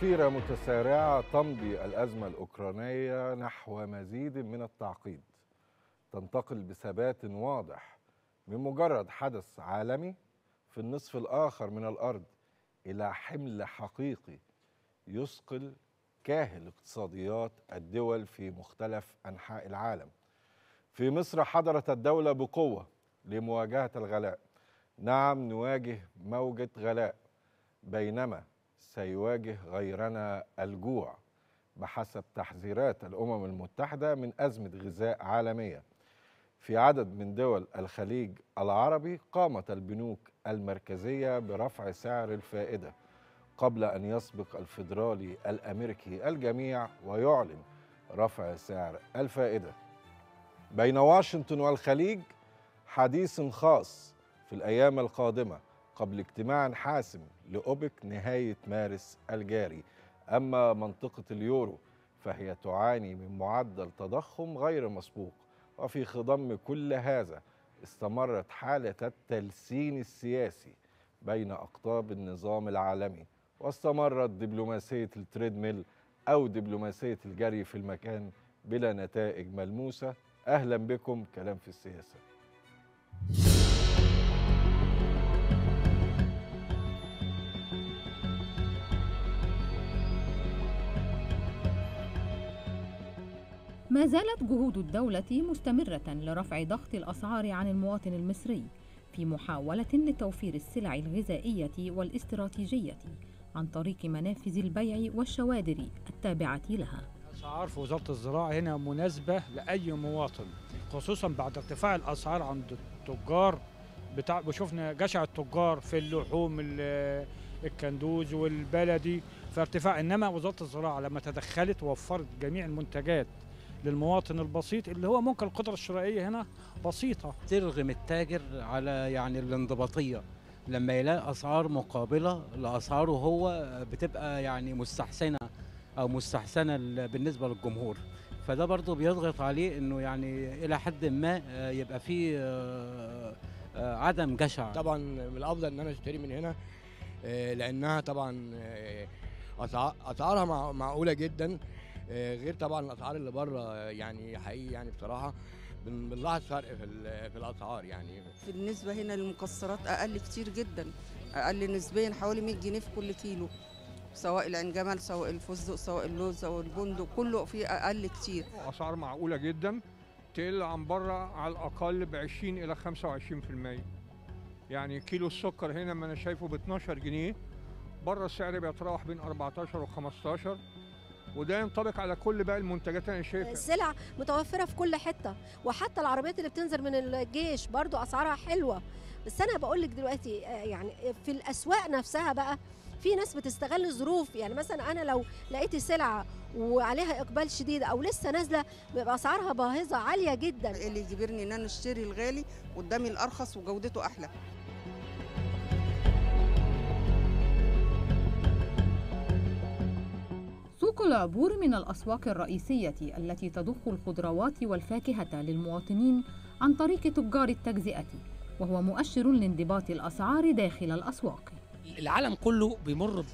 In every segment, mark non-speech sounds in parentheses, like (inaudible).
بوتيرة متسارعة تمضي الأزمة الأوكرانية نحو مزيد من التعقيد. تنتقل بثبات واضح من مجرد حدث عالمي في النصف الآخر من الأرض إلى حمل حقيقي يثقل كاهل اقتصاديات الدول في مختلف أنحاء العالم. في مصر حضرت الدولة بقوة لمواجهة الغلاء. نعم نواجه موجة غلاء بينما سيواجه غيرنا الجوع بحسب تحذيرات الأمم المتحدة من أزمة غذاء عالمية. في عدد من دول الخليج العربي قامت البنوك المركزية برفع سعر الفائدة قبل أن يسبق الفيدرالي الأمريكي الجميع ويعلن رفع سعر الفائدة. بين واشنطن والخليج حديث خاص في الأيام القادمة قبل اجتماع حاسم لأوبك نهاية مارس الجاري. أما منطقة اليورو فهي تعاني من معدل تضخم غير مسبوق وفي خضم كل هذا استمرت حالة التلسين السياسي بين أقطاب النظام العالمي واستمرت دبلوماسية ال treadmill أو دبلوماسية الجري في المكان بلا نتائج ملموسة. أهلا بكم كلام في السياسة. ما زالت جهود الدولة مستمرة لرفع ضغط الأسعار عن المواطن المصري في محاولة لتوفير السلع الغذائية والاستراتيجية عن طريق منافذ البيع والشوادر التابعة لها. الأسعار في وزارة الزراعة هنا مناسبة لأي مواطن خصوصا بعد ارتفاع الأسعار عند التجار بتاع وشفنا جشع التجار في اللحوم الكندوز والبلدي فارتفاع إنما وزارة الزراعة لما تدخلت ووفرت جميع المنتجات للمواطن البسيط اللي هو ممكن القدرة الشرائية هنا بسيطة. ترغم التاجر على يعني الانضباطية لما يلاقي أسعار مقابلة لأسعاره هو بتبقى يعني مستحسنة أو مستحسنة بالنسبة للجمهور. فده برضه بيضغط عليه إنه يعني إلى حد ما يبقى فيه عدم جشع. طبعا من الأفضل إن أنا أشتري من هنا لأنها طبعا أسعارها معقولة جدا. غير طبعا الأسعار اللي بره يعني حقيقي يعني بصراحة بنلاحظ فرق في في الأسعار يعني. بالنسبة هنا للمكسرات أقل كتير جدا أقل نسبيا حوالي 100 جنيه في كل كيلو سواء العين جمل سواء الفستق سواء اللوز أو البندق كله فيه أقل كتير. أسعار معقولة جدا تقل عن بره على الأقل ب 20 إلى 25% يعني كيلو السكر هنا ما أنا شايفه ب 12 جنيه بره السعر بيتراوح بين 14 و 15 وده ينطبق على كل باقي المنتجات أنا شايفها. السلع متوفرة في كل حتة وحتى العربيات اللي بتنزل من الجيش برضو أسعارها حلوة. بس أنا بقول لك دلوقتي يعني في الأسواق نفسها بقى في ناس بتستغل الظروف. يعني مثلا أنا لو لقيت سلعة وعليها إقبال شديد أو لسه نازلة بيبقى أسعارها باهظة عالية جدا. اللي يجبرني إن أنا أشتري الغالي قدامي الأرخص وجودته أحلى. سوق العبور من الأسواق الرئيسية التي تضخ الخضروات والفاكهة للمواطنين عن طريق تجار التجزئة وهو مؤشر لانضباط الأسعار داخل الأسواق. العالم كله بيمر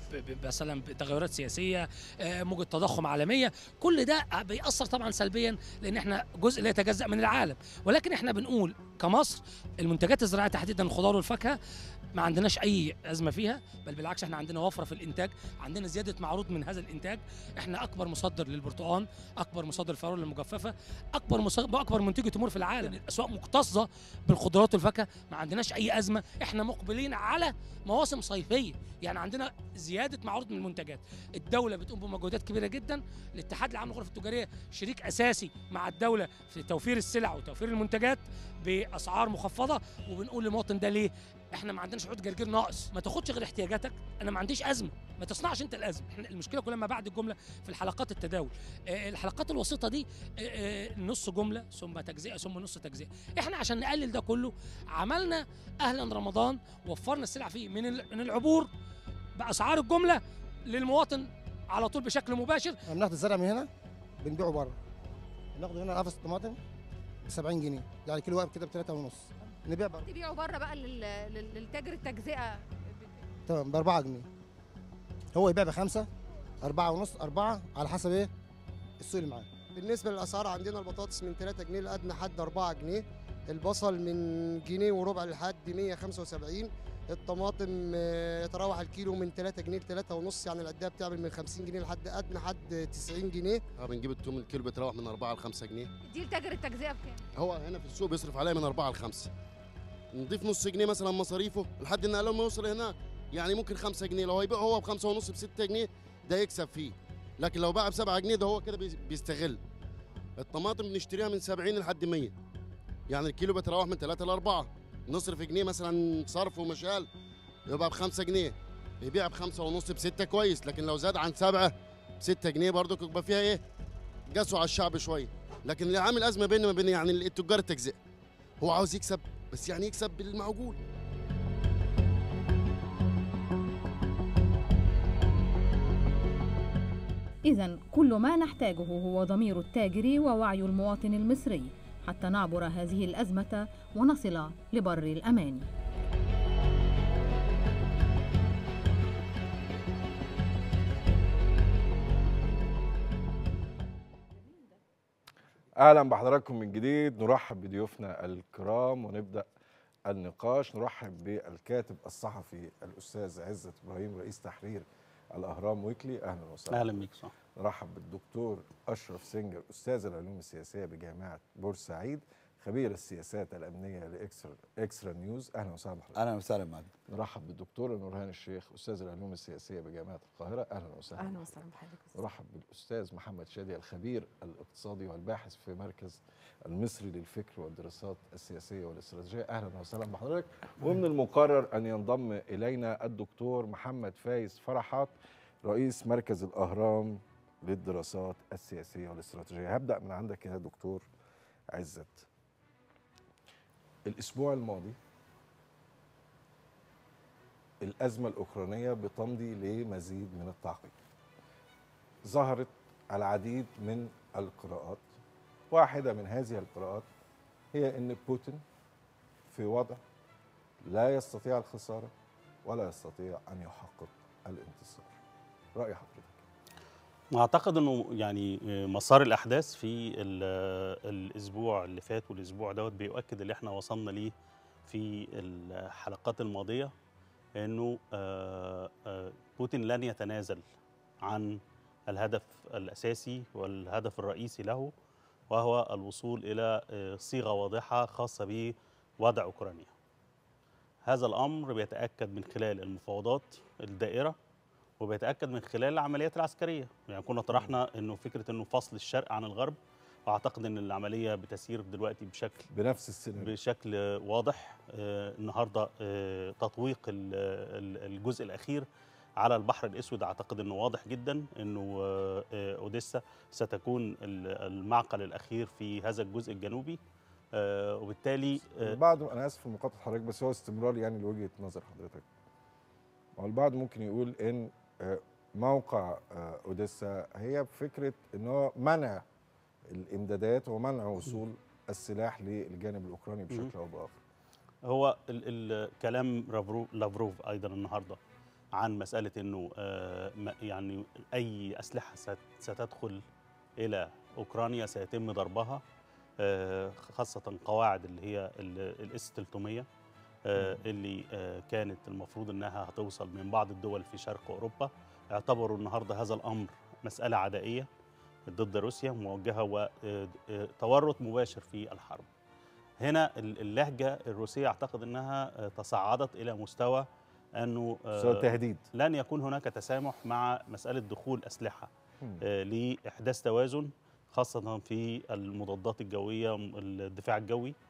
مثلا بتغيرات سياسية موجة تضخم عالمية. كل ده بيأثر طبعا سلبيا لأن إحنا جزء لا يتجزأ من العالم. ولكن إحنا بنقول كمصر المنتجات الزراعية تحديدا الخضار والفاكهة ما عندناش أي أزمة فيها بل بالعكس إحنا عندنا وفرة في الإنتاج عندنا زيادة معروض من هذا الإنتاج. إحنا أكبر مصدر للبرتقال أكبر مصدر الفراولة المجففة أكبر مصدر أكبر منتج تمور في العالم الاسواق مكتظه بالخضروات والفاكهه ما عندناش أي أزمة. إحنا مقبلين على مواسم صيفية. يعني عندنا زيادة معروض من المنتجات. الدولة بتقوم بمجهودات كبيرة جدا. الاتحاد العام للغرف التجارية شريك أساسي مع الدولة في توفير السلع وتوفير المنتجات بأسعار مخفضة. وبنقول للمواطن ده ليه؟ إحنا ما عندناش عود جرجير ناقص. ما تاخدش غير احتياجاتك. أنا ما عنديش أزمة. ما تصنعش أنت الأزمة. إحنا المشكلة كلها ما بعد الجملة في الحلقات التداول. آه الحلقات الوسيطة دي آه نص جملة ثم تجزئة ثم نص تجزئة. إحنا عشان نقلل ده كله عملنا أهلا رمضان وفرنا السلع فيه من من العبور بأسعار الجملة للمواطن على طول بشكل مباشر. بناخد الزرع من هنا بنبيعه بره. بناخد هنا قفص الطماطم ب 70 جنيه. يعني كيلو واقف كده ب 3 ونص. نبيع بره تبيعوا بره بقى لل- لل- للتاجر التجزئة. تمام ب 4 جنيه. هو يبيع بخمسة أربعة ونص أربعة على حسب إيه؟ السوق اللي معاه. بالنسبة للأسعار عندنا البطاطس من 3 جنيه لأدنى حد 4 جنيه. البصل من جنيه وربع لحد 175 الطماطم آه، يتراوح الكيلو من 3 جنيه ل 3 ونص يعني العداد بتعمل من 50 جنيه لحد أدنى حد 90 جنيه. آه بنجيب التوم الكيلو بيتراوح من 4 ل 5 جنيه. دي لتاجر التجزئة بكام؟ هو هنا في السوق بيصرف عليا من 4 ل 5 نضيف نص جنيه مثلا مصاريفه لحد إن لما يوصل هناك. يعني ممكن 5 جنيه لو هيبيع هو بخمسة ونص ب 6 جنيه ده يكسب فيه. لكن لو باع ب 7 جنيه ده هو كده بي- بيستغل. الطماطم بنشتريها من 70 لحد 100 يعني الكيلو بيتراوح من 3 ل 4 نصرف جنيه مثلا صرف ومشال يبقى ب 5 جنيه. يبيع بخمسة ونص بستة كويس لكن لو زاد عن سبعة بستة جنيه برضو يبقى فيها إيه؟ قسوا على الشعب شوية. لكن اللي عامل أزمة بيننا وبين يعني التجار التجزئه هو عاوز يكسب بس يعني يكسب بالمعقول إذا كل ما نحتاجه هو ضمير التاجر ووعي المواطن المصري حتى نعبر هذه الأزمة ونصل لبر الأمان. أهلا بحضراتكم من جديد. نرحب بضيوفنا الكرام ونبدأ النقاش. نرحب بالكاتب الصحفي الأستاذ عزت إبراهيم رئيس تحرير الأهرام ويكلي. أهلا وسهلا. أهلا بيك صح. نرحب بالدكتور أشرف سنجر أستاذ العلوم السياسية بجامعة بورسعيد. خبير السياسات الأمنية لاكسترا، إكسترا نيوز. أهلا وسهلا بحضرتك. أهلا وسهلا معك نرحب بالدكتور نورهان الشيخ أستاذ العلوم السياسية بجامعة القاهرة. أهلا وسهلا. أهلا وسهلا بحضرتك نرحب بالأستاذ محمد شادي الخبير الاقتصادي والباحث في مركز المصري للفكر والدراسات السياسية والاستراتيجية. أهلا وسهلا بحضرتك. ومن المقرر أن ينضم إلينا الدكتور محمد فايز فرحات رئيس مركز الأهرام للدراسات السياسية والاستراتيجية. هبدأ من عندك يا دكتور عزت. الأسبوع الماضي الأزمة الأوكرانية بتمضي لمزيد من التعقيد. ظهرت العديد من القراءات. واحدة من هذه القراءات هي إن بوتين في وضع لا يستطيع الخسارة ولا يستطيع أن يحقق الانتصار. رأي حضرتك. أعتقد إنه يعني مسار الأحداث في ال- الأسبوع اللي فات والأسبوع دوت بيؤكد اللي إحنا وصلنا ليه في الحلقات الماضية إنه آه، آه، بوتين لن يتنازل عن الهدف الأساسي والهدف الرئيسي له وهو الوصول إلى آه، صيغة واضحة خاصة بوضع أوكرانيا. هذا الأمر بيتأكد من خلال المفاوضات الدائرة وبيتأكد من خلال العمليات العسكرية. يعني كنا طرحنا إنه فكرة إنه فصل الشرق عن الغرب وأعتقد إن العملية بتسير دلوقتي بشكل بنفس السيناريو. بشكل واضح. آه، النهارده آه، تطويق ال- ال- الجزء الأخير على البحر الأسود أعتقد إنه واضح جدا إنه آه، أوديسا ستكون ال- المعقل الأخير في هذا الجزء الجنوبي. وبالتالي البعض أنا آسف في مقاطعة حضرتك بس هو استمرار يعني لوجهة نظر حضرتك. هو البعض ممكن يقول إن موقع آه، أوديسا هي فكرة ان هو منع الإمدادات ومنع وصول السلاح للجانب الأوكراني بشكل أو بآخر. هو ال- ال- كلام لافروف أيضا النهارده عن مسألة إنه آه، يعني أي أسلحة ست- ستدخل إلى أوكرانيا سيتم ضربها آه، خاصة قواعد اللي هي الاس 300 آه، اللي آه، كانت المفروض إنها هتوصل من بعض الدول في شرق أوروبا اعتبروا النهارده هذا الأمر مسألة عدائية ضد روسيا موجهة وتورط مباشر في الحرب. هنا ال- اللهجة الروسية أعتقد إنها آه، تصاعدت إلى مستوى أنه آه، مستوى تهديد. لن يكون هناك تسامح مع مسألة دخول أسلحة. آه، لإحداث توازن خاصة في المضادات الجوية الدفاع الجوي آه، ال- ال-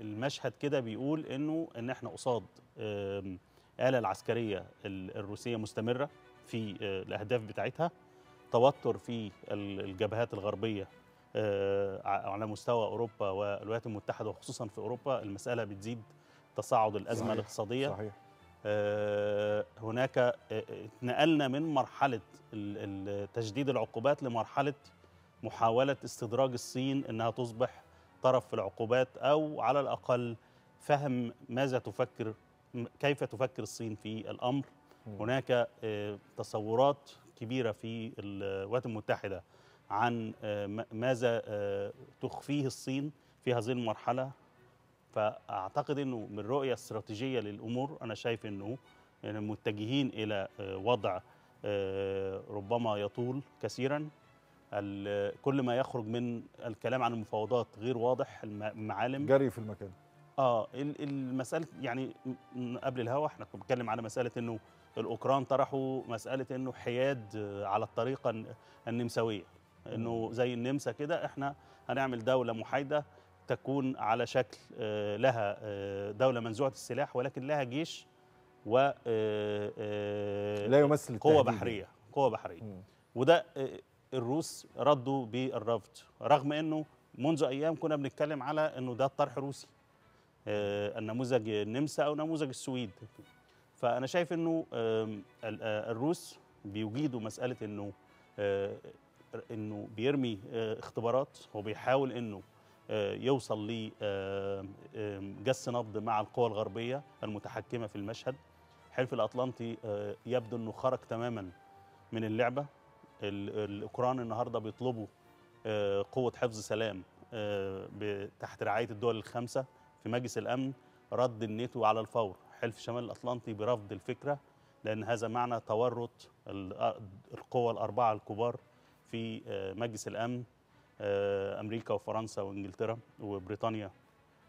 المشهد كده بيقول إنه إن إحنا قصاد الآلة العسكرية ال- الروسية مستمرة في آه، الأهداف بتاعتها. توتر في ال- الجبهات الغربية آه، على مستوى أوروبا والولايات المتحدة وخصوصا في أوروبا المسألة بتزيد تصاعد الأزمة صحيح، الاقتصادية. صحيح. آه، هناك آه، اتنقلنا من مرحلة تشديد العقوبات لمرحلة محاولة استدراج الصين أنها تصبح طرف في العقوبات أو على الأقل فهم ماذا تفكر كيف تفكر الصين في الأمر. هناك آه، تصورات كبيرة في الولايات المتحدة عن آه، ماذا آه، تخفيه الصين في هذه المرحلة. فأعتقد إنه من رؤية استراتيجية للأمور أنا شايف إنه يعني متجهين إلى وضع ربما يطول كثيرا. كل ما يخرج من الكلام عن المفاوضات غير واضح الم- المعالم. جري في المكان. آه ال- المسألة يعني قبل الهوا إحنا كنا بنتكلم على مسألة إنه الأوكران طرحوا مسألة إنه حياد على الطريقة الن- النمساوية. إنه زي النمسا كده إحنا هنعمل دولة محايدة تكون على شكل آه، لها آه، دولة منزوعة السلاح ولكن لها جيش و آه، لا يمثل قوة بحرية قوة بحرية. وده الروس ردوا بالرفض رغم إنه منذ أيام كنا بنتكلم على إنه ده طرح روسي آه، النموذج النمسا أو نموذج السويد. فأنا شايف إنه آه، الروس بيجيدوا مسألة إنه آه، إنه بيرمي اختبارات وبيحاول إنه يوصل ل آه، آم، جس نبض مع القوى الغربية المتحكمة في المشهد. الحلف الأطلنطي يبدو إنه خرج تماما من اللعبة. ال- الاوكران النهارده بيطلبوا آه، قوة حفظ سلام آه، تحت رعاية الدول الخمسة في مجلس الأمن رد الناتو على الفور حلف شمال الأطلنطي برفض الفكرة لأن هذا معنى تورط ال- القوى الأربعة الكبار في آه، مجلس الأمن آه، أمريكا وفرنسا وإنجلترا وبريطانيا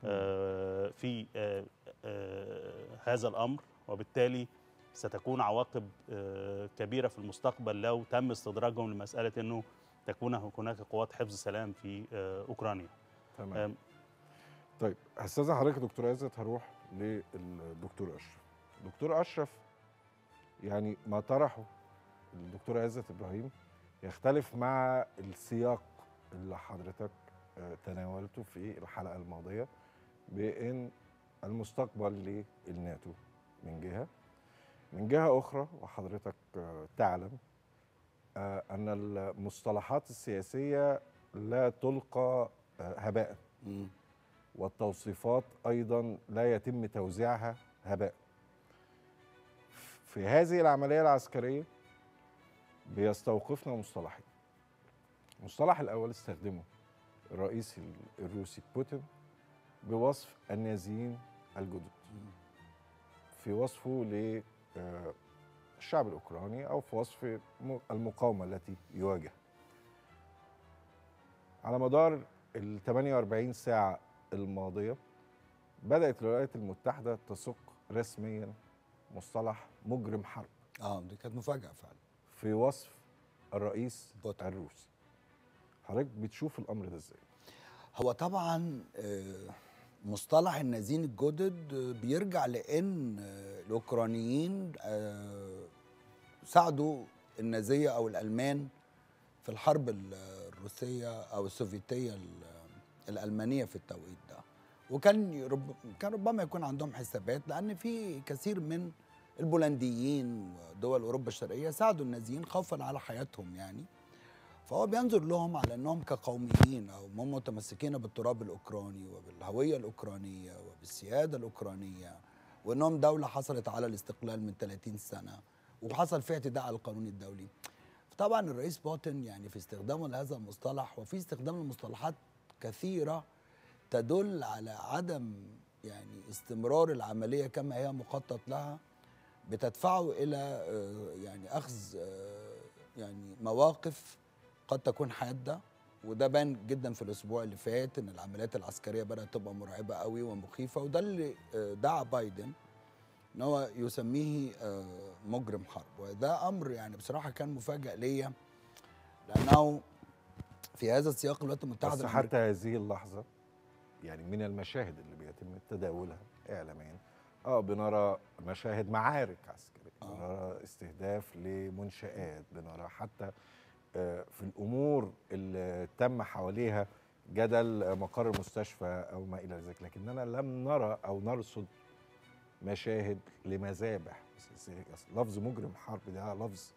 آه، في آه، آه، هذا الأمر وبالتالي ستكون عواقب آه، كبيرة في المستقبل لو تم استدراجهم لمسألة إنه تكون هناك قوات حفظ سلام في آه، أوكرانيا. تمام. طيب هستاذن حضرتك دكتور عزت هروح للدكتور أشرف. دكتور أشرف يعني ما طرحه الدكتور عزت إبراهيم يختلف مع السياق اللي حضرتك آه، تناولته في الحلقة الماضية بإن المستقبل للناتو من جهة من جهة أخرى وحضرتك آه، تعلم آه، أن المصطلحات السياسية لا تلقى آه، هباء. والتوصيفات أيضا لا يتم توزيعها هباء. في هذه العملية العسكرية بيستوقفنا مصطلحين. المصطلح الأول استخدمه الرئيس الروسي بوتين بوصف النازيين الجدد. في وصفه للشعب الأوكراني أو في وصف المقاومة التي يواجه. على مدار ال 48 ساعة الماضية بدأت الولايات المتحدة تسوق رسميا مصطلح مجرم حرب. آه دي كانت مفاجأة فعلا. في وصف الرئيس الروسي حضرتك بتشوف الأمر ده إزاي؟ هو طبعا آه، مصطلح النازين الجدد بيرجع لأن الاوكرانيين آه، ساعدوا النازية أو الالمان في الحرب ال- الروسية أو السوفيتية ال- الالمانية في التوقيت ده. وكان يرب كان ربما يكون عندهم حسابات لأن في كثير من البولنديين ودول اوروبا الشرقية ساعدوا النازيين خوفا على حياتهم يعني. فهو بينظر لهم على إنهم كقوميين أو هم متمسكين بالتراب الأوكراني وبالهوية الأوكرانية وبالسيادة الأوكرانية وإنهم دولة حصلت على الاستقلال من 30 سنة وحصل فيها اعتداء على القانون الدولي. طبعا الرئيس بوتين يعني في استخدامه لهذا المصطلح وفي استخدام المصطلحات كثيرة تدل على عدم يعني استمرار العملية كما هي مخطط لها بتدفعه إلى آه، يعني أخذ آه، يعني مواقف قد تكون حادة وده بان جدا في الأسبوع اللي فات إن العمليات العسكرية بدأت تبقى مرعبة قوي ومخيفة وده اللي آه، دعا بايدن إن هو يسميه آه، مجرم حرب وده أمر يعني بصراحة كان مفاجئ ليا لأنه في هذا السياق الولايات المتحده بس حتى هذه اللحظة يعني من المشاهد اللي بيتم تداولها اعلاميا آه بنرى مشاهد معارك عسكرية آه. بنرى استهداف لمنشآت بنرى حتى آه في الأمور اللي تم حواليها جدل مقر المستشفى أو ما إلى ذلك. لكننا لم نرى أو نرصد مشاهد لمذابح لفظ مجرم حرب ده لفظ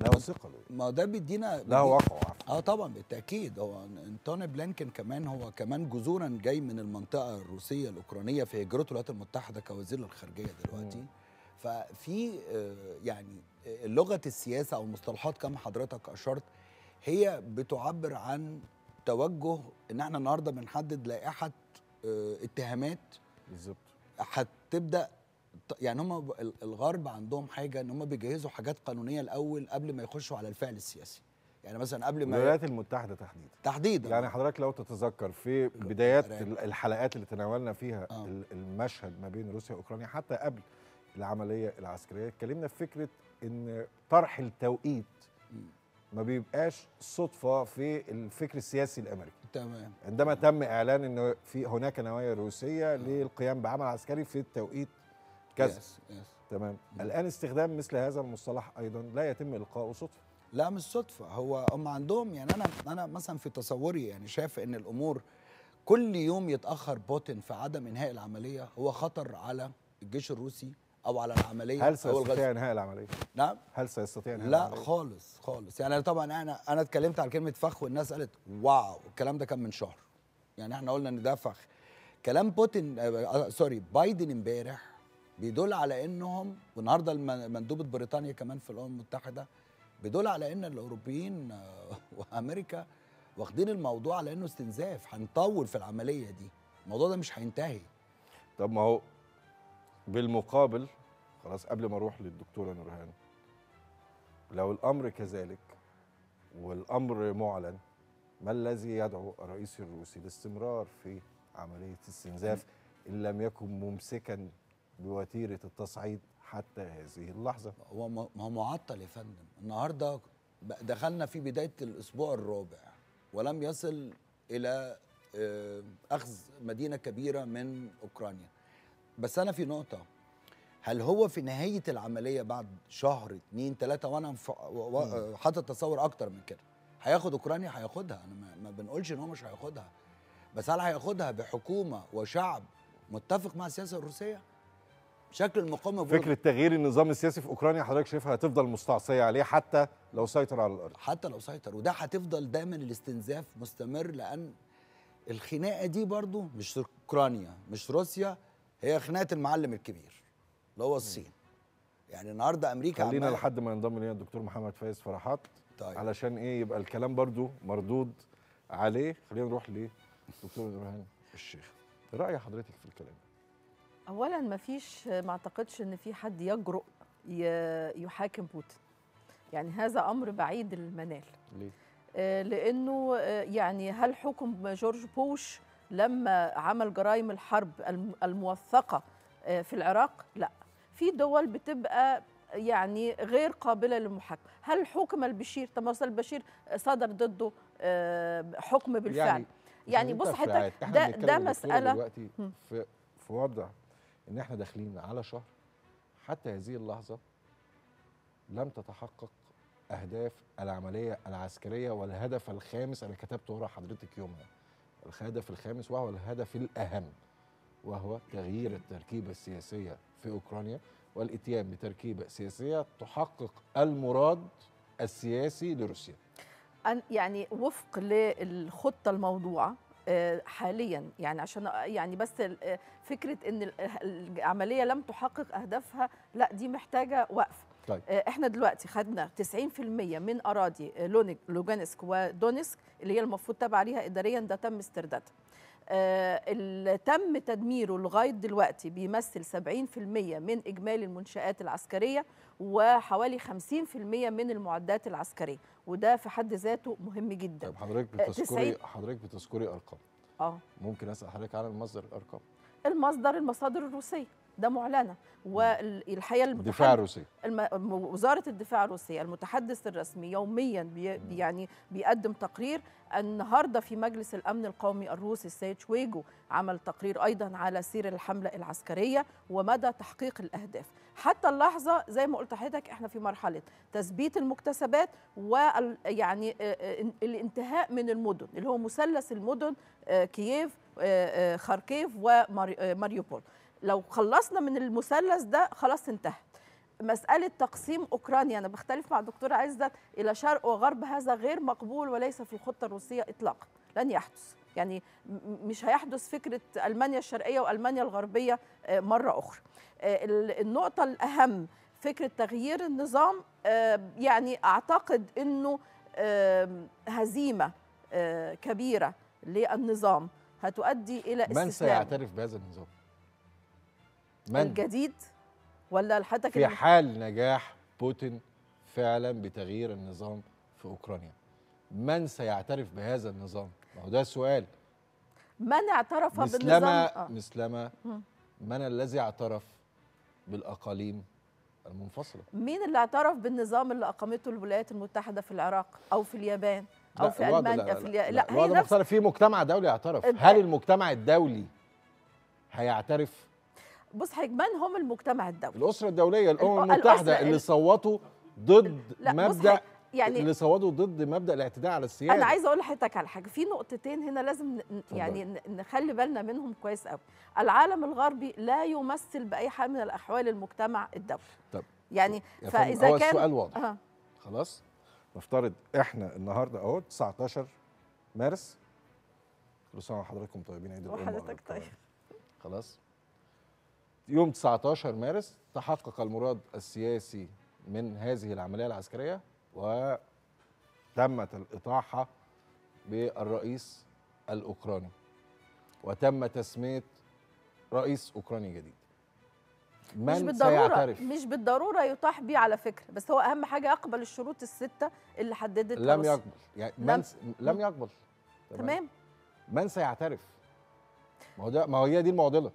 له. ثقل ما ده بيدينا له وقعه آه طبعا بالتأكيد. هو أنتوني بلينكن كمان هو كمان جذورا جاي من المنطقة الروسية الأوكرانية في هجرته الولايات المتحدة كوزير الخارجية دلوقتي. ففي آه، يعني آه، لغة السياسة أو المصطلحات كما حضرتك أشرت هي بتعبر عن توجه إن إحنا النهارده بنحدد لائحة آه، اتهامات بالظبط. هتبدأ يعني هم الغرب عندهم حاجة إن هم بيجهزوا حاجات قانونية الأول قبل ما يخشوا على الفعل السياسي. يعني مثلا قبل ما الولايات المتحدة تحديدا. تحديدا. يعني حضرتك لو تتذكر في بدايات الحلقات اللي تناولنا فيها ال- المشهد ما بين روسيا وأوكرانيا حتى قبل العملية العسكرية اتكلمنا في فكرة إن طرح التوقيت ما بيبقاش صدفة في الفكر السياسي الأمريكي. تمام. عندما تم إعلان إن في هناك نوايا روسية للقيام بعمل عسكري في التوقيت كذا. yes yes تمام. الآن استخدام مثل هذا المصطلح أيضا لا يتم القاؤه صدفة. لا مش صدفة. هو هم عندهم يعني أنا أنا مثلا في تصوري يعني شايف إن الأمور كل يوم يتأخر بوتين في عدم إنهاء العملية هو خطر على الجيش الروسي أو على العملية هل سيستطيع إنهاء العملية؟ نعم. هل سيستطيع إنهاء لا العملية؟ خالص خالص. يعني طبعا أنا أنا اتكلمت على كلمة فخ والناس قالت wow الكلام ده كان من شهر. يعني إحنا قلنا إن ده فخ. كلام بوتين آه سوري بايدن امبارح بيدل على إنهم والنهاردة مندوبه بريطانيا كمان في الأمم المتحدة بيدل على إن الأوروبيين آه، وأمريكا واخدين الموضوع على إنه استنزاف هنطول في العملية دي. الموضوع ده مش هينتهي. طب ما هو بالمقابل خلاص قبل ما أروح للدكتورة نورهان لو الأمر كذلك والأمر معلن ما الذي يدعو الرئيس الروسي للاستمرار في عملية استنزاف إن لم يكن ممسكا بوتيرة التصعيد حتى هذه اللحظة؟ هو ما هو معطل يا فندم. النهارده دخلنا في بداية الأسبوع الرابع ولم يصل إلى آه، أخذ مدينة كبيرة من أوكرانيا. بس أنا في نقطة. هل هو في نهاية العملية بعد شهر اتنين تلاتة وأنا حاطط تصور أكتر من كده؟ هياخد أوكرانيا؟ هياخدها. أنا ما- ما بنقولش إن هو مش هياخدها. بس هل هياخدها بحكومة وشعب متفق مع السياسة الروسية؟ شكل المقاومة فكرة تغيير النظام السياسي في أوكرانيا حضرتك شايفها هتفضل مستعصية عليه حتى لو سيطر على الأرض؟ حتى لو سيطر. وده هتفضل دايما الاستنزاف مستمر لأن الخناقة دي برضو مش أوكرانيا مش روسيا هي خناقة المعلم الكبير اللي هو الصين. يعني النهارده أمريكا خلينا لحد ما ينضم لنا الدكتور محمد فايز فرحات. طيب. علشان إيه؟ يبقى الكلام برضو مردود عليه. خلينا نروح لدكتور (laughs) نورهان الشيخ. رأي حضرتك في الكلام. اولا ما فيش ما أعتقدش إن في حد يجرؤ يحاكم بوتين. يعني هذا أمر بعيد المنال. ليه؟ آه، لأنه آه، يعني هل حكم جورج بوش لما عمل جرائم الحرب الم- الموثقة آه، في العراق؟ لا. في دول بتبقى يعني غير قابلة للمحاكمة. هل حكم البشير طب البشير صدر ضده آه، حكم بالفعل. يعني, يعني بص إحنا ده ده مسألة دلوقتي في في وضع إن إحنا داخلين على شهر حتى هذه اللحظة لم تتحقق أهداف العملية العسكرية والهدف الخامس أنا كتبته ورا حضرتك يومها. الهدف الخامس وهو الهدف الأهم وهو تغيير التركيبة السياسية في أوكرانيا والإتيان بتركيبة سياسية تحقق المراد السياسي لروسيا. يعني وفق للخطة الموضوعة آه، حاليا يعني عشان يعني بس آه، فكرة إن ال- العملية لم تحقق أهدافها لا دي محتاجة وقف. طيب. آه، إحنا دلوقتي خدنا 90% من أراضي آه، لوجانسك ودونسك اللي هي المفروض تابعة ليها اداريا ده تم استردادها آه، اللي تم تدميره لغاية دلوقتي بيمثل 70% من إجمالي المنشآت العسكرية وحوالي 50% من المعدات العسكرية وده في حد ذاته مهم جدا. طيب حضرتك بتذكري 90 حضرتك بتذكري أرقام؟ آه. ممكن أسأل حضرتك على المصدر الأرقام؟ المصدر المصادر الروسية. ده معلنة. والحقيقة الدفاع الروسي. وزارة الدفاع الروسية المتحدث الرسمي يوميا بي... يعني بيقدم تقرير النهارده في مجلس الأمن القومي الروسي. السيد شويجو عمل تقرير أيضا على سير الحملة العسكرية ومدى تحقيق الأهداف. حتى اللحظة زي ما قلت لحضرتك إحنا في مرحلة تثبيت المكتسبات يعني آه، آه، الانتهاء من المدن اللي هو مثلث المدن كييف خاركيف وماريوبول لو خلصنا من المثلث ده خلاص انتهت مسألة تقسيم أوكرانيا أنا بختلف مع الدكتورة عزت إلى شرق وغرب هذا غير مقبول وليس في الخطة الروسية إطلاقا لن يحدث. يعني مش هيحدث فكرة ألمانيا الشرقية وألمانيا الغربية آه، مرة أخرى. آه، ال- النقطة الأهم فكرة تغيير النظام آه، يعني آم، هزيمة آه، كبيرة للنظام هتؤدي إلى من استسلام. سيعترف بهذا النظام؟ من؟ الجديد ولا حضرتك في حال نجاح بوتين فعلا بتغيير النظام في أوكرانيا. من سيعترف بهذا النظام؟ ما هو ده السؤال من اعترف بالنظام؟ مثلما آه. مم. من الذي اعترف بالأقاليم المنفصلة؟ مين اللي اعترف بالنظام اللي أقامته الولايات المتحدة في العراق أو في اليابان أو لا، في الوضع- ألمانيا؟ لا, في لا, اليا... لا, لا, هي الوضع نفس في مجتمع دولي اعترف. هل المجتمع الدولي هيعترف بص حضرتك من هم المجتمع الدولي. الأسرة الدولية الامم المتحدة الأسرة- اللي ال- صوتوا ضد مبدا يعني- اللي صوتوا ضد مبدأ الاعتداء على السياده أنا عايزة أقول لحضرتك على حاجة. في نقطتين هنا لازم يعني نخلي بالنا منهم كويس قوي. العالم الغربي لا يمثل بأي حال من الأحوال المجتمع الدولي. طب يعني فإذا كان السؤال واضح. آه. خلاص؟ نفترض إحنا النهارده أهو 19 مارس. كل سنة وحضراتكم طيبين عيد الأم وحضرتك طيب. خلاص؟ يوم 19 مارس تحقق المراد السياسي من هذه العملية العسكرية وتمت الإطاحة بالرئيس الأوكراني وتم تسمية رئيس أوكراني جديد. مش من بالضرورة سيعترف؟ مش بالضرورة يطاح بيه على فكرة بس هو أهم حاجة يقبل الشروط الستة اللي حددتها لم روسيا. يقبل يعني لم- من س... لم يقبل. تمام؟ من سيعترف؟ ما هو ده ما هي دي المعضلة.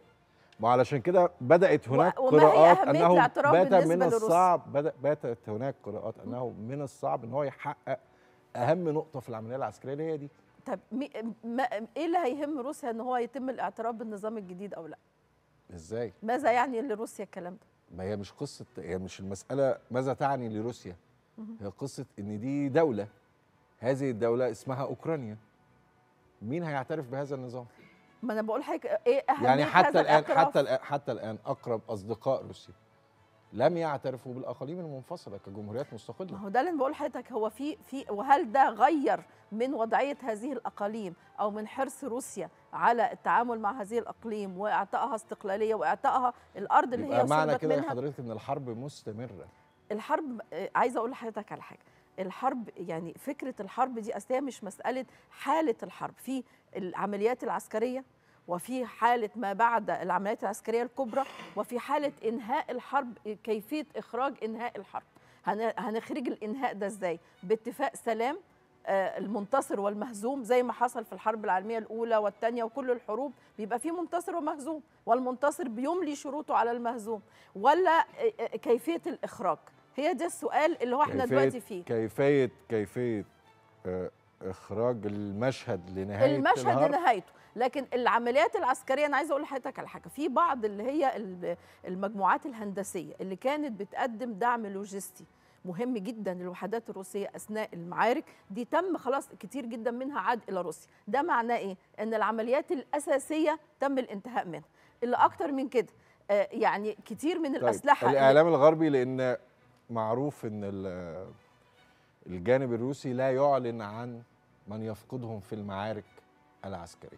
ما علشان كده بدأت هناك قراءات أنه بات من؟ الصعب بدا باتت هناك قراءات أنه من الصعب إن هو يحقق أهم نقطة في العملية العسكرية اللي هي دي طب. ما... إيه اللي هيهم روسيا إن هو يتم الاعتراف بالنظام الجديد أو لأ إزاي ماذا يعني لروسيا الكلام ده ما هي مش قصة هي مش المسألة ماذا تعني لروسيا. هي قصة إن دي دولة هذه الدولة اسمها أوكرانيا مين هيعترف بهذا النظام ما أنا بقول حضرتك إيه أهمية يعني حتى الآن؟ حتى الآن حتى الآن أقرب أصدقاء روسيا لم يعترفوا بالآقاليم المنفصلة كجمهوريات مستقلة. ما هو ده اللي بقول لحضرتك هو في في وهل ده غير من وضعية هذه الأقاليم أو من حرص روسيا على التعامل مع هذه الأقليم وإعطائها استقلالية وإعطائها الأرض اللي هي معنى كده يا حضرتك إن الحرب مستمرة. الحرب آه، عايزة أقول لحضرتك على حاجة. الحرب يعني فكرة الحرب دي أصلا مش مسألة حالة الحرب في العمليات العسكرية وفي حالة ما بعد العمليات العسكرية الكبرى وفي حالة إنهاء الحرب كيفية إخراج إنهاء الحرب. هن- هنخرج الإنهاء ده إزاي؟ باتفاق سلام آه، المنتصر والمهزوم زي ما حصل في الحرب العالمية الأولى والثانيه وكل الحروب بيبقى في منتصر ومهزوم والمنتصر بيملي شروطه على المهزوم ولا آه، آه، كيفية الإخراج. هي ده السؤال اللي هو إحنا دلوقتي فيه. كيفيه كيفية آه، إخراج المشهد لنهاية المشهد لنهايته. لكن العمليات العسكرية أنا عايزة أقول لحضرتك على حاجة. في بعض اللي هي ال- المجموعات الهندسية اللي كانت بتقدم دعم لوجستي مهم جدا للوحدات الروسية أثناء المعارك. دي تم خلاص كتير جدا منها عاد إلى روسيا. ده معناه إيه؟ إن العمليات الأساسية تم الانتهاء منها. اللي أكتر من كده آه، يعني كتير من طيب الأسلحة الإعلام الغربي لأن معروف إن ال- الجانب الروسي لا يعلن عن من يفقدهم في المعارك العسكرية.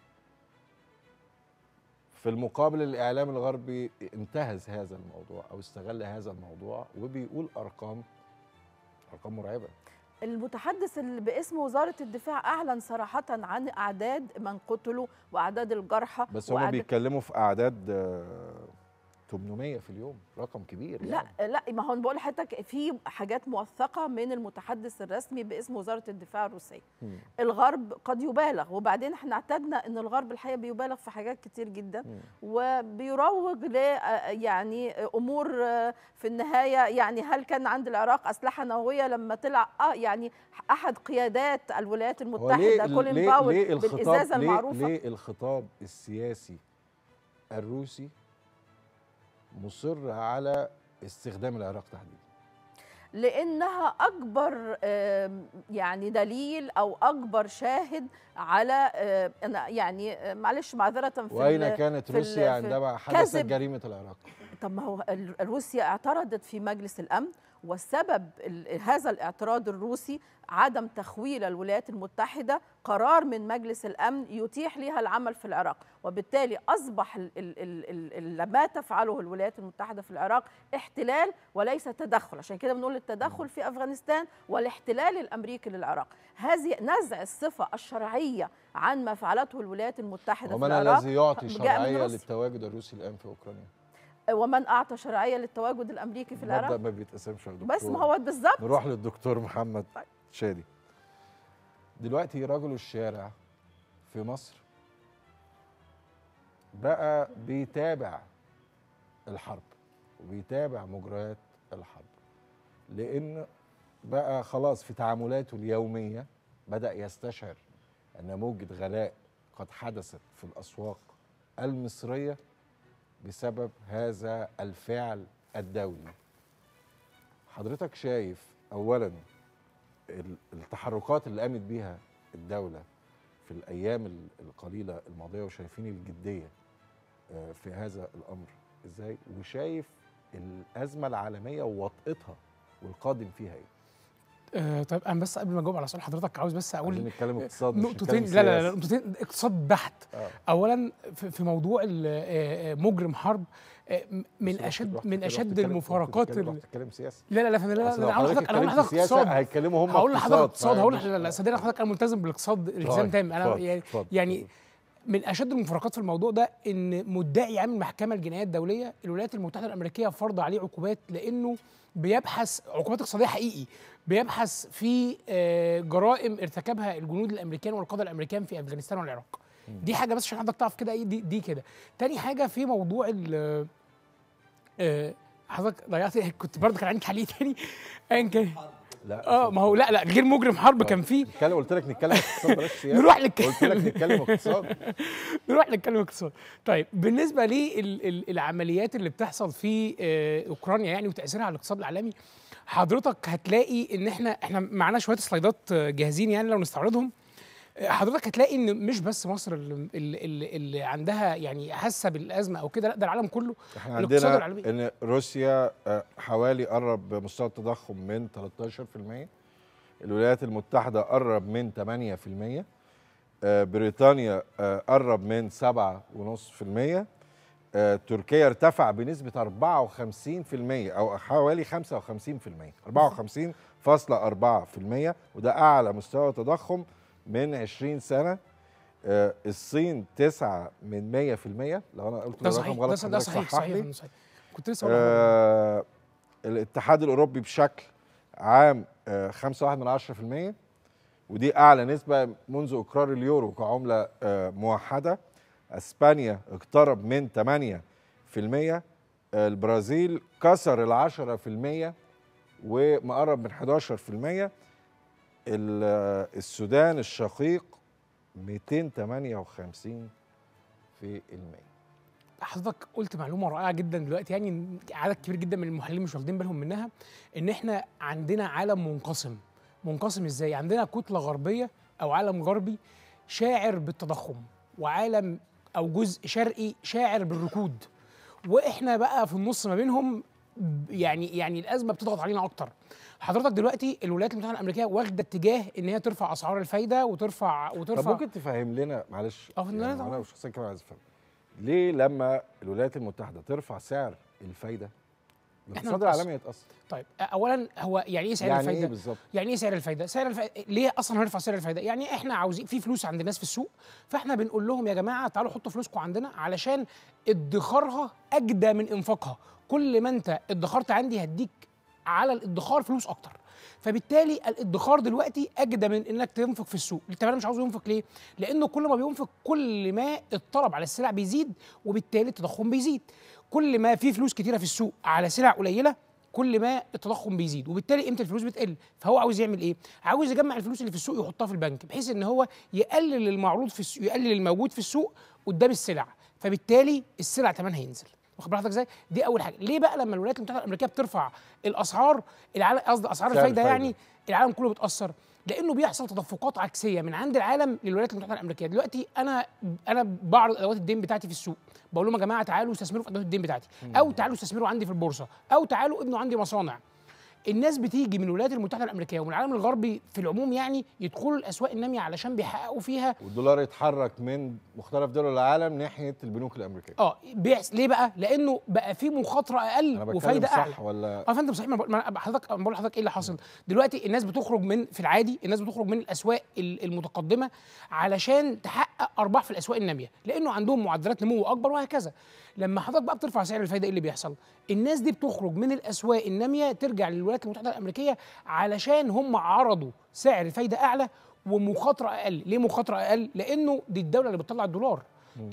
في المقابل الإعلام الغربي انتهز هذا الموضوع أو استغل هذا الموضوع وبيقول أرقام أرقام مرعبة. المتحدث اللي باسم وزارة الدفاع أعلن صراحة عن أعداد من قتلوا وأعداد الجرحى بس هم بيتكلموا في أعداد 800 في اليوم رقم كبير يعني. لا لا ما هو بقول لحضرتك في حاجات موثقة من المتحدث الرسمي باسم وزارة الدفاع الروسية مم. الغرب قد يبالغ وبعدين إحنا اعتدنا إن الغرب الحقيقة بيبالغ في حاجات كتير جدا وبيروج ل يعني أمور آه، في النهاية يعني هل كان عند العراق أسلحة نووية لما طلع آه يعني أحد قيادات الولايات المتحدة كولين باول بالإزازة ليه, المعروفة ليه الخطاب السياسي الروسي مصر على استخدام العراق تحديدا لأنها أكبر يعني دليل أو أكبر شاهد على يعني معلش معذرة في وأين كانت في روسيا عندما حدثت. جريمة العراق طب ما هو روسيا اعترضت في مجلس الأمن ال- هذا الاعتراض الروسي عدم تخويل الولايات المتحدة قرار من مجلس الأمن يتيح لها العمل في العراق. وبالتالي أصبح ال ال ال ال ما تفعله الولايات المتحدة في العراق احتلال وليس تدخل. عشان كده بنقول التدخل في أفغانستان والاحتلال الأمريكي للعراق. هذه نزع الصفة الشرعية عن ما فعلته الولايات المتحدة في ومن العراق الذي يعطي شرعية روسيا. للتواجد الروسي الآن في أوكرانيا؟ ومن أعطى شرعية للتواجد الأمريكي في العراق؟ ما بيتقسمش يا دكتور بس ما هو بالظبط. نروح للدكتور محمد. شادي. دلوقتي رجل الشارع في مصر بقى بيتابع الحرب وبيتابع مجريات الحرب لأن بقى خلاص في تعاملاته اليومية بدأ يستشعر أن موجة غلاء قد حدثت في الأسواق المصرية بسبب هذا الفعل الدولي. حضرتك شايف اولا التحركات اللي قامت بيها الدولة في الأيام ال- القليلة الماضية وشايفين الجدية آه، في هذا الأمر. إزاي؟ وشايف الأزمة العالمية ووطئتها والقادم فيها إيه؟ آه طيب أنا بس قبل ما أجاوب على سؤال حضرتك عاوز بس أقول نتكلم اقتصاد مش نقطتين. لا لا لا. نقطتين. اقتصاد بحت. آه. اولا في موضوع آه، آه، مجرم حرب آه، من اشد من أشد المفارقات سياسه لا لا لا لا لا أصل لو أنا هقول حضرتك لحضرتك أنا هقول اتكلمت لحضرتك سياسة اقتصاد. هيتكلموا هم هقول لحضرتك اقتصاد، اقتصاد هقول؟ لا لا صدقني حضرتك أنا ملتزم بالاقتصاد التزام طيب، تام. أنا اتفضل، يعني يعني من أشد المفارقات في الموضوع ده إن مدعي عام المحكمة الجنائية الدولية الولايات المتحدة الأمريكية فرض عليه عقوبات لأنه بيبحث عقوبات اقتصادية حقيقي بيبحث في آه، جرائم ارتكبها الجنود الأمريكان والقادة الأمريكان في أفغانستان والعراق. دي حاجة بس عشان حضرتك تعرف كده إيه دي, دي كده. تاني حاجة في موضوع ال آه، حضرتك ضيعت كنت برضه كان عندي تعليق تاني. ايا كان. لا آه ما هو لا لا غير مجرم حرب كان فيه. نتكلم قلت لك نتكلم اقتصاد بلاش سياسة. نروح نتكلم قلت لك نتكلم اقتصاد. (laughs) نروح نتكلم اقتصاد. طيب بالنسبة للعمليات اللي بتحصل في آه، أوكرانيا يعني وتأثيرها على الاقتصاد العالمي حضرتك هتلاقي إن إحنا إحنا معانا شوية سلايدات آه، جاهزين يعني لو نستعرضهم. آه، حضرتك هتلاقي إن مش بس مصر اللي, اللي, اللي عندها يعني حاسه بالأزمة أو كده لأ ده العالم كله إحنا عندنا العالمي. إن روسيا آه، حوالي قرب مستوى التضخم من 13% الولايات المتحدة قرب من 8% آه، بريطانيا آه، قرب من 7.5% آه، تركيا ارتفع بنسبة 54% أو حوالي 55% 54.4% وده أعلى مستوى تضخم من 20 سنة آه، الصين 9 من 100% لو أنا قلت ده صحيح. غلط ده, صحيح صحيح صحيح. كنت لسه. آه الاتحاد الأوروبي بشكل عام آه 5.1 من 10% ودي أعلى نسبة منذ إقرار اليورو كعملة آه موحدة. أسبانيا اقترب من 8% آه البرازيل كسر ال 10% ومقرب من 11% ال- آه، السودان الشقيق 258 في المية. حضرتك قلت معلومة رائعة جدا دلوقتي يعني عدد كبير جدا من المحللين مش واخدين بالهم منها إن إحنا عندنا عالم منقسم. منقسم إزاي؟ عندنا كتلة غربية أو عالم غربي شاعر بالتضخم وعالم أو جزء شرقي شاعر بالركود. وإحنا بقى في النص ما بينهم يعني يعني الأزمة بتضغط علينا أكتر. حضرتك دلوقتي الولايات المتحدة الأمريكية واخدة اتجاه إن هي ترفع أسعار الفايدة وترفع وترفع طب ممكن تفهم لنا معلش. أه يعني. أنا شخصيا كمان عايز أفهم. ليه لما الولايات المتحدة ترفع سعر الفايدة؟ الاقتصاد. العالمي يتأثر. طيب اولا هو يعني إيه سعر يعني الفايدة؟ إيه بالظبط؟ يعني إيه سعر الفايدة؟ سعر الفايده ليه أصلا هنرفع سعر الفايدة؟ يعني إحنا عاوزين في فلوس عند الناس في السوق فإحنا بنقول لهم يا جماعة تعالوا حطوا فلوسكم عندنا علشان ادخارها أجدى من إنفاقها. كل ما أنت ادخرت عندي هديك على الادخار فلوس أكتر. فبالتالي الادخار دلوقتي اجدى من انك تنفق في السوق. طب مش عاوز ينفق ليه؟ لأنه كل ما بينفق كل ما الطلب على السلع بيزيد وبالتالي التضخم بيزيد. كل ما في فلوس كتيرة في السوق على سلع قليلة كل ما التضخم بيزيد وبالتالي قيمة الفلوس بتقل. فهو عاوز يعمل إيه؟ عاوز يجمع الفلوس اللي في السوق يحطها في البنك بحيث إن هو يقلل المعروض في السوق يقلل الموجود في السوق قدام السلع. فبالتالي السلع ثمنها ينزل. واخد بالك إزاي؟ دي أول حاجة. ليه بقى لما الولايات المتحدة الأمريكية بترفع الأسعار العالم قصدي أسعار الفايدة. يعني العالم كله بيتأثر لأنه بيحصل تدفقات عكسية من عند العالم للولايات المتحدة الأمريكية. دلوقتي أنا أنا بعرض أدوات الدين بتاعتي في السوق. بقول لهم يا جماعة تعالوا استثمروا في أدوات الدين بتاعتي. أو تعالوا استثمروا عندي في البورصة. أو تعالوا ابنوا عندي مصانع. الناس بتيجي من الولايات المتحدة الأمريكية ومن العالم الغربي في العموم يعني يدخلوا الأسواق النامية علشان بيحققوا فيها والدولار يتحرك من مختلف دول العالم ناحية البنوك الأمريكية. آه بيحس ليه بقى؟ لأنه بقى في مخاطرة أقل بتكلم وفايدة صح أعلى. ولا؟ آه فندم صحيح ما أنا حضرتك أنا بقول لحضرتك إيه اللي حاصل. دلوقتي الناس بتخرج من في العادي الناس بتخرج من الأسواق ال- المتقدمة علشان تحقق أرباح في الأسواق النامية لأنه عندهم معدلات نمو أكبر وهكذا. لما حضرتك بقى بترفع سعر الفايدة إيه اللي بيحصل؟ الناس دي بتخرج من الأسواق النامية ترجع للولايات المتحدة الأمريكية علشان هم عرضوا سعر فايده أعلى ومخاطرة أقل. ليه مخاطرة أقل؟ لأنه دي الدولة اللي بتطلع الدولار.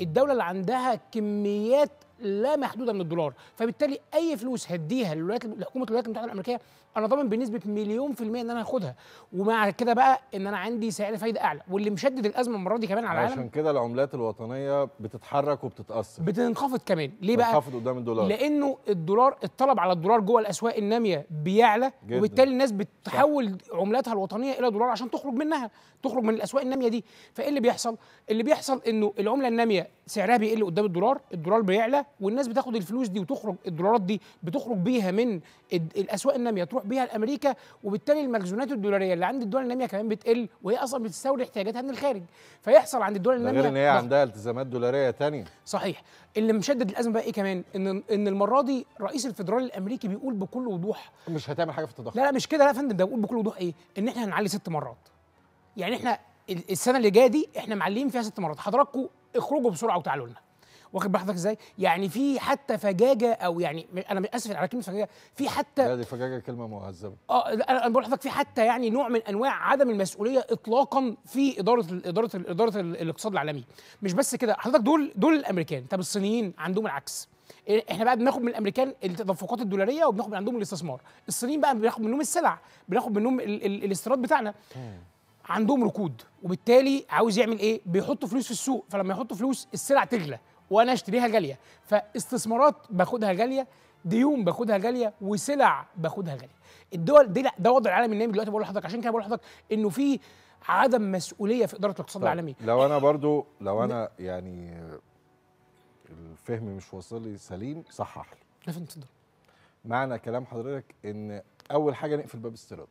الدولة اللي عندها كميات لا محدودة من الدولار. فبالتالي أي فلوس هديها للولايات لحكومة الولايات المتحدة الأمريكية أنا ضامن بنسبة مليون في المية إن أنا هاخدها. ومع كده بقى إن أنا عندي سعر فايدة أعلى. واللي مشدد الأزمة المرة دي كمان على العالم عشان كده العملات الوطنية بتتحرك وبتتأثر. بتنخفض كمان. ليه بقى؟ بتنخفض قدام الدولار. لأنه الدولار الطلب على الدولار جوه الأسواق النامية بيعلى جداً. وبالتالي الناس بتحول عملاتها الوطنية إلى دولار عشان تخرج منها تخرج من الأسواق النامية دي. فإيه اللي بيحصل؟ اللي بيحصل إنه العملة النامية سعرها بيقل قدام الدولار الدولار بيعلى والناس بتاخد الفلوس دي وتخرج الدولارات دي بتخرج بيها من الأسواق النامية تروح بيها لأمريكا وبالتالي المخزونات الدولارية اللي عند الدول النامية كمان بتقل وهي أصلا بتستورد احتياجاتها من الخارج. فيحصل عند الدول النامية غير إن هي. عندها التزامات دولارية تانية. صحيح. اللي مشدد الأزمة بقى إيه كمان؟ إن إن المرة دي رئيس الفدرالي الأمريكي بيقول بكل وضوح مش هتعمل حاجة في التضخم. لا لا مش كده. لا يا فندم ده بيقول بكل وضوح إيه؟ إن إحنا هنعلي ست مرات. يعني إحنا ال- السنة اللي جاية دي إحنا معلين فيها ست مرات. حضراتكم اخرجوا بسرعة وتعالوا لنا. واخد بال حضرتك إزاي؟ يعني في حتى فجاجة أو يعني أنا آسف على كلمة فجاجة. في حتى لا دي فجاجة كلمة مهذبة. آه أنا بقول لحضرتك في حتى يعني نوع من أنواع عدم المسؤولية اطلاقا في إدارة ال- إدارة ال- إدارة ال- الاقتصاد العالمي. مش بس كده حضرتك دول دول الأمريكان طب الصينيين عندهم العكس. إيه، إحنا بقى بناخد من الأمريكان التدفقات الدولارية وبناخد من عندهم الاستثمار. الصينيين بقى بناخد منهم السلع بناخد منهم ال ال الاستيراد بتاعنا. عندهم ركود وبالتالي عاوز يعمل إيه؟ بيحطوا فلوس في السوق فلما يحطوا فلوس السلع تغلى وأنا اشتريها غالية. فاستثمارات باخدها غالية ديون باخدها غالية وسلع باخدها غالية. الدول دي لا ده وضع العالم النامي دلوقتي بقول لحضرتك عشان كده بقول لحضرتك إنه في عدم مسؤولية في إدارة الاقتصاد طب العالمي. لو أنا برضو لو أنا يعني الفهم مش واصل لي سليم صحح لي. اتفضل. معنى كلام حضرتك إن أول حاجة نقفل باب استيراد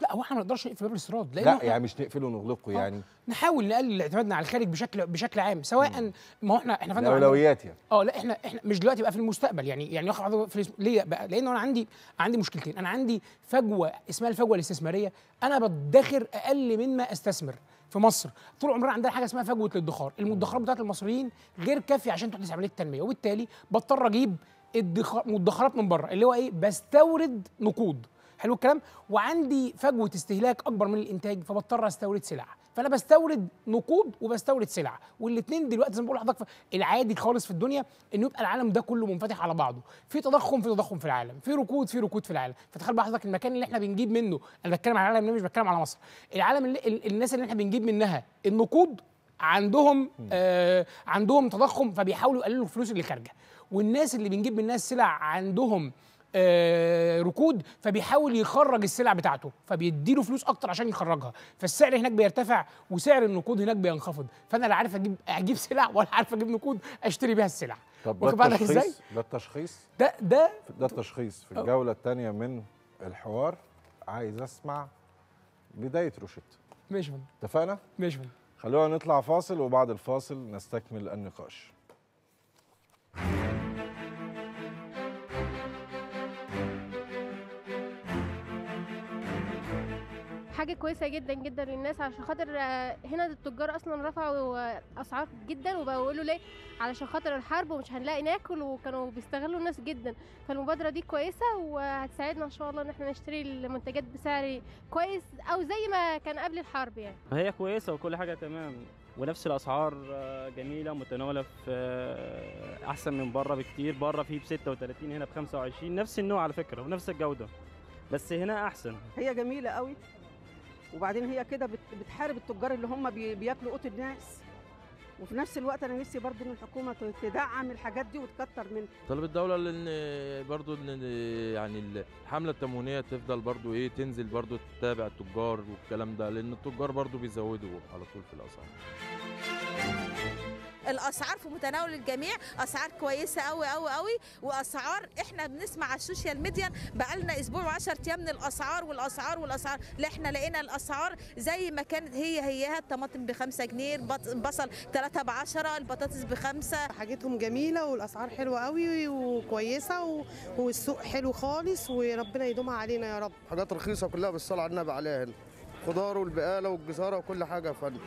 لا هو إحنا ما نقدرش نقفل باب الاستيراد لا يعني مش نقفله ونغلقه يعني. نحاول نقلل اعتمادنا على الخارج بشكل بشكل عام سواء ما هو إحنا إحنا فندم عندنا- الأولويات يعني. آه لا إحنا إحنا مش دلوقتي بقى في المستقبل يعني يعني في ليه بقى لأنه أنا عندي عندي مشكلتين. أنا عندي فجوة إسمها الفجوة الاستثمارية. أنا بدخر أقل مما أستثمر في مصر. طول عمرنا عندنا حاجة اسمها فجوة الادخار. المدخرات بتاعت المصريين غير كافية عشان تحدث عمليه تنميه وبالتالي بضطر أجيب مدخرات من بره اللي هو إيه؟ بستورد نقود. حلو الكلام. وعندي فجوة استهلاك أكبر من الإنتاج فبضطر أستورد سلع فأنا بستورد نقود وبستورد سلع والاثنين دلوقتي زي ما بقول لحضرتك العادي خالص في الدنيا إنه يبقى العالم ده كله منفتح على بعضه. في تضخم في تضخم في العالم. في ركود في ركود في العالم. فتخيل بقى حضرتك المكان اللي إحنا بنجيب منه. أنا بتكلم على العالم مش بتكلم على مصر. العالم اللي ال- الناس اللي إحنا بنجيب منها النقود عندهم آه عندهم تضخم فبيحاولوا يقللوا الفلوس اللي خارجة. والناس اللي بنجيب منها السلع عندهم ركود فبيحاول يخرج السلع بتاعته فبيديله فلوس أكتر عشان يخرجها. فالسعر هناك بيرتفع وسعر النقود هناك بينخفض. فأنا لا عارف أجيب أجيب سلع ولا عارف أجيب نقود أشتري بيها السلع. طب ده التشخيص؟ ده التشخيص؟ ده ده ده التشخيص في الجولة الثانية من الحوار. عايز أسمع بداية روشته ماشي اتفقنا؟ ماشي خلونا نطلع فاصل وبعد الفاصل نستكمل النقاش. حاجة كويسة جدا جدا للناس عشان خاطر آه، هنا التجار أصلا رفعوا آه، أسعار جدا وبقوا يقولوا ليه؟ علشان خاطر الحرب ومش هنلاقي ناكل وكانوا بيستغلوا الناس جدا. فالمبادرة دي كويسة وهتساعدنا إن شاء الله إن إحنا نشتري المنتجات بسعر كويس أو زي ما كان قبل الحرب يعني. هي كويسة وكل حاجة تمام ونفس الأسعار آه، جميلة متناولة في أحسن من بره بكتير. بره فيه ب 36 هنا ب 25 نفس النوع على فكرة ونفس الجودة بس هنا أحسن. هي جميلة قوي. وبعدين هي كده بت- بتحارب التجار اللي هم بي- بياكلوا قوت الناس. وفي نفس الوقت أنا نفسي برضو إن الحكومة تدعم الحاجات دي وتكتر منها. طلب الدولة لأن برضو إن يعني الحملة التموينية تفضل برضو إيه تنزل برضو تتابع التجار والكلام ده لأن التجار برضو بيزودوا على طول في الأسعار. الأسعار في متناول الجميع أسعار كويسة قوي قوي قوي وأسعار إحنا بنسمع على ال social media بقالنا أسبوع و10 أيام من الأسعار والأسعار والأسعار لا إحنا لقينا الأسعار زي ما كانت هي هيها الطماطم ب 5 جنيه البصل 3 ب 10 البطاطس بخمسة. حاجتهم جميلة والأسعار حلوة قوي وكويسة و... والسوق حلو خالص وربنا يدومها علينا يا رب. حاجات رخيصة كلها بالصلاة على النبي عليها هنا. خضار والبقالة والجزارة وكل حاجة يا فندم.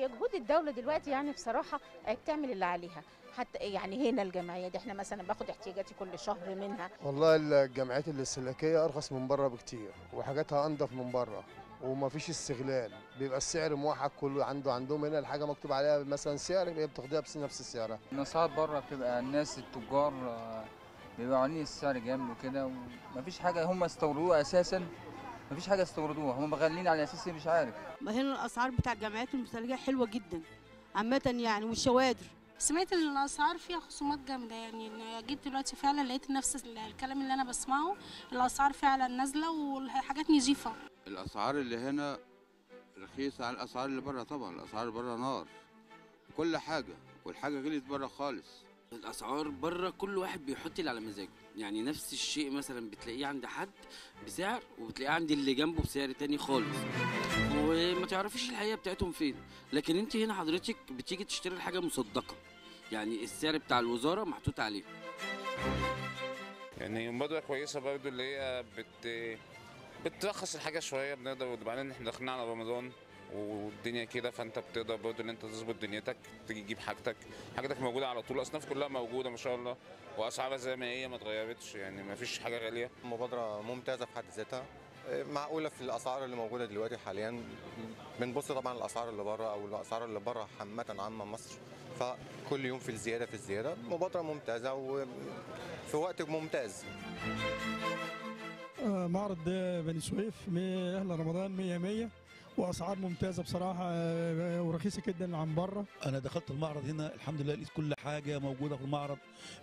هي جهود الدولة دلوقتي يعني بصراحة بتعمل اللي عليها. حتى يعني هنا الجمعية دي إحنا مثلا باخد احتياجاتي كل شهر منها. والله الجامعات الاستهلاكية أرخص من بره بكتير وحاجاتها أنضف من بره ومفيش استغلال. بيبقى السعر موحد كله عنده عندهم هنا الحاجة مكتوب عليها مثلا سعر هي بتاخديها بس نفس سعرها الاسعار بره بتبقى الناس التجار آه، بيبقوا عاملين السعر جامد وكده ومفيش حاجة هم استوردوها أساسا. مفيش حاجة استوردوها هم مغلين على أساس إيه مش عارف. ما هنا الأسعار بتاع الجامعات المثاليه حلوة جدا عامة يعني والشوادر. سمعت إن الأسعار فيها خصومات جامدة يعني جيت دلوقتي فعلا لقيت نفس ال- الكلام اللي أنا بسمعه الأسعار فعلا نازلة والحاجات نظيفة. الأسعار اللي هنا رخيصة عن الأسعار اللي بره طبعا الأسعار اللي بره نار كل حاجة والحاجة غليت بره خالص. الأسعار بره كل واحد بيحط اللي على مزاجه. يعني نفس الشيء مثلا بتلاقيه عند حد بسعر وبتلاقيه عند اللي جنبه بسعر تاني خالص. وما تعرفيش الحقيقة بتاعتهم فين. لكن انت هنا حضرتك بتيجي تشتري الحاجة مصدقة. يعني السعر بتاع الوزارة محطوط عليه. يعني مبادرة كويسة برضو اللي هي بت بترخص الحاجة شوية بنقدر وبعدين إحنا داخلين على رمضان. والدنيا كده فأنت بتقدر برضو إن أنت تظبط دنيتك تيجي تجيب حاجتك حاجتك موجودة على طول الاصناف كلها موجودة ما شاء الله وأسعارها زي ما هي ما اتغيرتش يعني ما فيش حاجة غالية. مبادرة ممتازة في حد ذاتها. معقولة في الأسعار اللي موجودة دلوقتي حاليا؟ بنبص طبعا الأسعار اللي بره أو الأسعار اللي بره عامة عامة مصر فكل يوم في الزيادة في الزيادة مبادرة ممتازة وفي وقت ممتاز. آه، معرض بني سويف م- أهل رمضان 100 100 وأسعار ممتازة بصراحة آه، ورخيصة جدا عن بره. أنا دخلت المعرض هنا الحمد لله لقيت كل حاجة موجودة في المعرض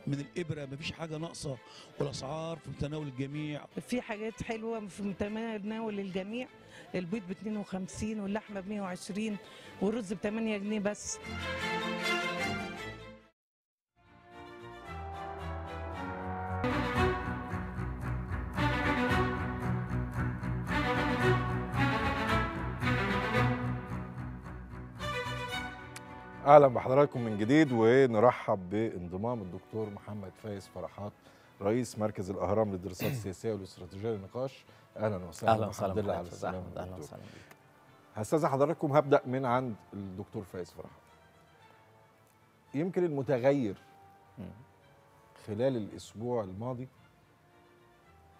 من الإبرة مفيش حاجة ناقصة والأسعار في متناول الجميع. في حاجات حلوة في متناول الجميع البيض ب 52 واللحمة ب 120 والرز ب 8 جنيه بس. أهلا بحضراتكم من جديد ونرحب بانضمام الدكتور محمد فايز فرحات رئيس مركز الأهرام للدراسات (clears throat) السياسية والاستراتيجية للنقاش. أهلا وسهلا أهلا وسهلا الحمد لله على. السلامة أهلا. وسهلا هستاذن حضراتكم هبدأ من عند الدكتور فايز فرحات. يمكن المتغير خلال الأسبوع الماضي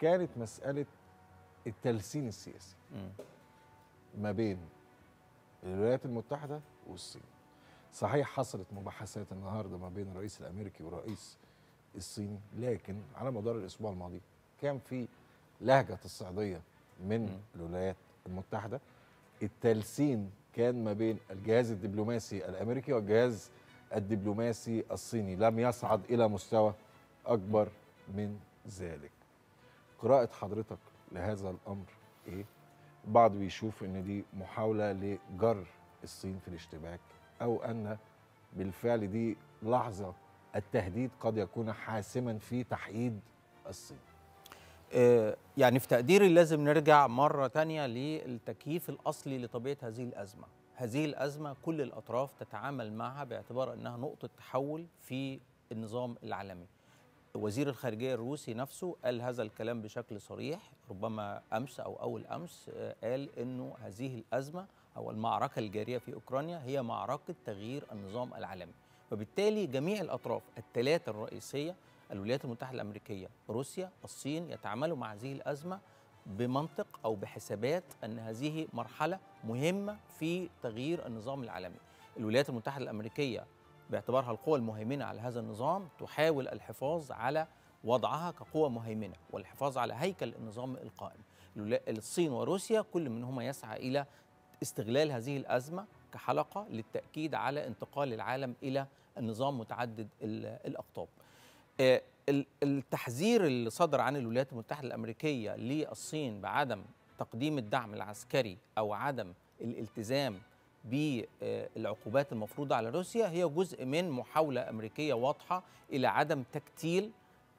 كانت مسألة التلسين السياسي ما بين الولايات المتحدة والصين. صحيح حصلت مباحثات النهارده ما بين الرئيس الأمريكي والرئيس الصيني لكن على مدار الأسبوع الماضي كان في لهجة الصعيديه من الولايات المتحدة. التلسين كان ما بين الجهاز الدبلوماسي الأمريكي والجهاز الدبلوماسي الصيني. لم يصعد إلى مستوى أكبر من ذلك. قراءة حضرتك لهذا الأمر إيه؟ البعض بيشوف إن دي محاولة لجر الصين في الاشتباك أو أن بالفعل دي لحظة التهديد قد يكون حاسما في تحييد الصين. آه، يعني في تقديري لازم نرجع مرة تانية للتكييف الأصلي لطبيعة هذه الأزمة. هذه الأزمة كل الأطراف تتعامل معها باعتبار أنها نقطة تحول في النظام العالمي. وزير الخارجية الروسي نفسه قال هذا الكلام بشكل صريح ربما أمس أو أول أمس آه، قال أنه هذه الأزمة أو المعركة الجارية في أوكرانيا هي معركة تغيير النظام العالمي. وبالتالي جميع الأطراف الثلاثة الرئيسية الولايات المتحدة الأمريكية روسيا الصين يتعاملوا مع هذه الأزمة بمنطق أو بحسابات أن هذه مرحلة مهمة في تغيير النظام العالمي. الولايات المتحدة الأمريكية باعتبارها القوى المهيمنة على هذا النظام تحاول الحفاظ على وضعها كقوة مهيمنة والحفاظ على هيكل النظام القائم. الصين وروسيا كل منهما يسعى إلى استغلال هذه الأزمة كحلقة للتأكيد على انتقال العالم إلى النظام متعدد ال- الأقطاب. آه، ال- التحذير اللي صدر عن الولايات المتحدة الأمريكية للصين بعدم تقديم الدعم العسكري أو عدم الالتزام بالعقوبات المفروضة على روسيا هي جزء من محاولة أمريكية واضحة إلى عدم تكتيل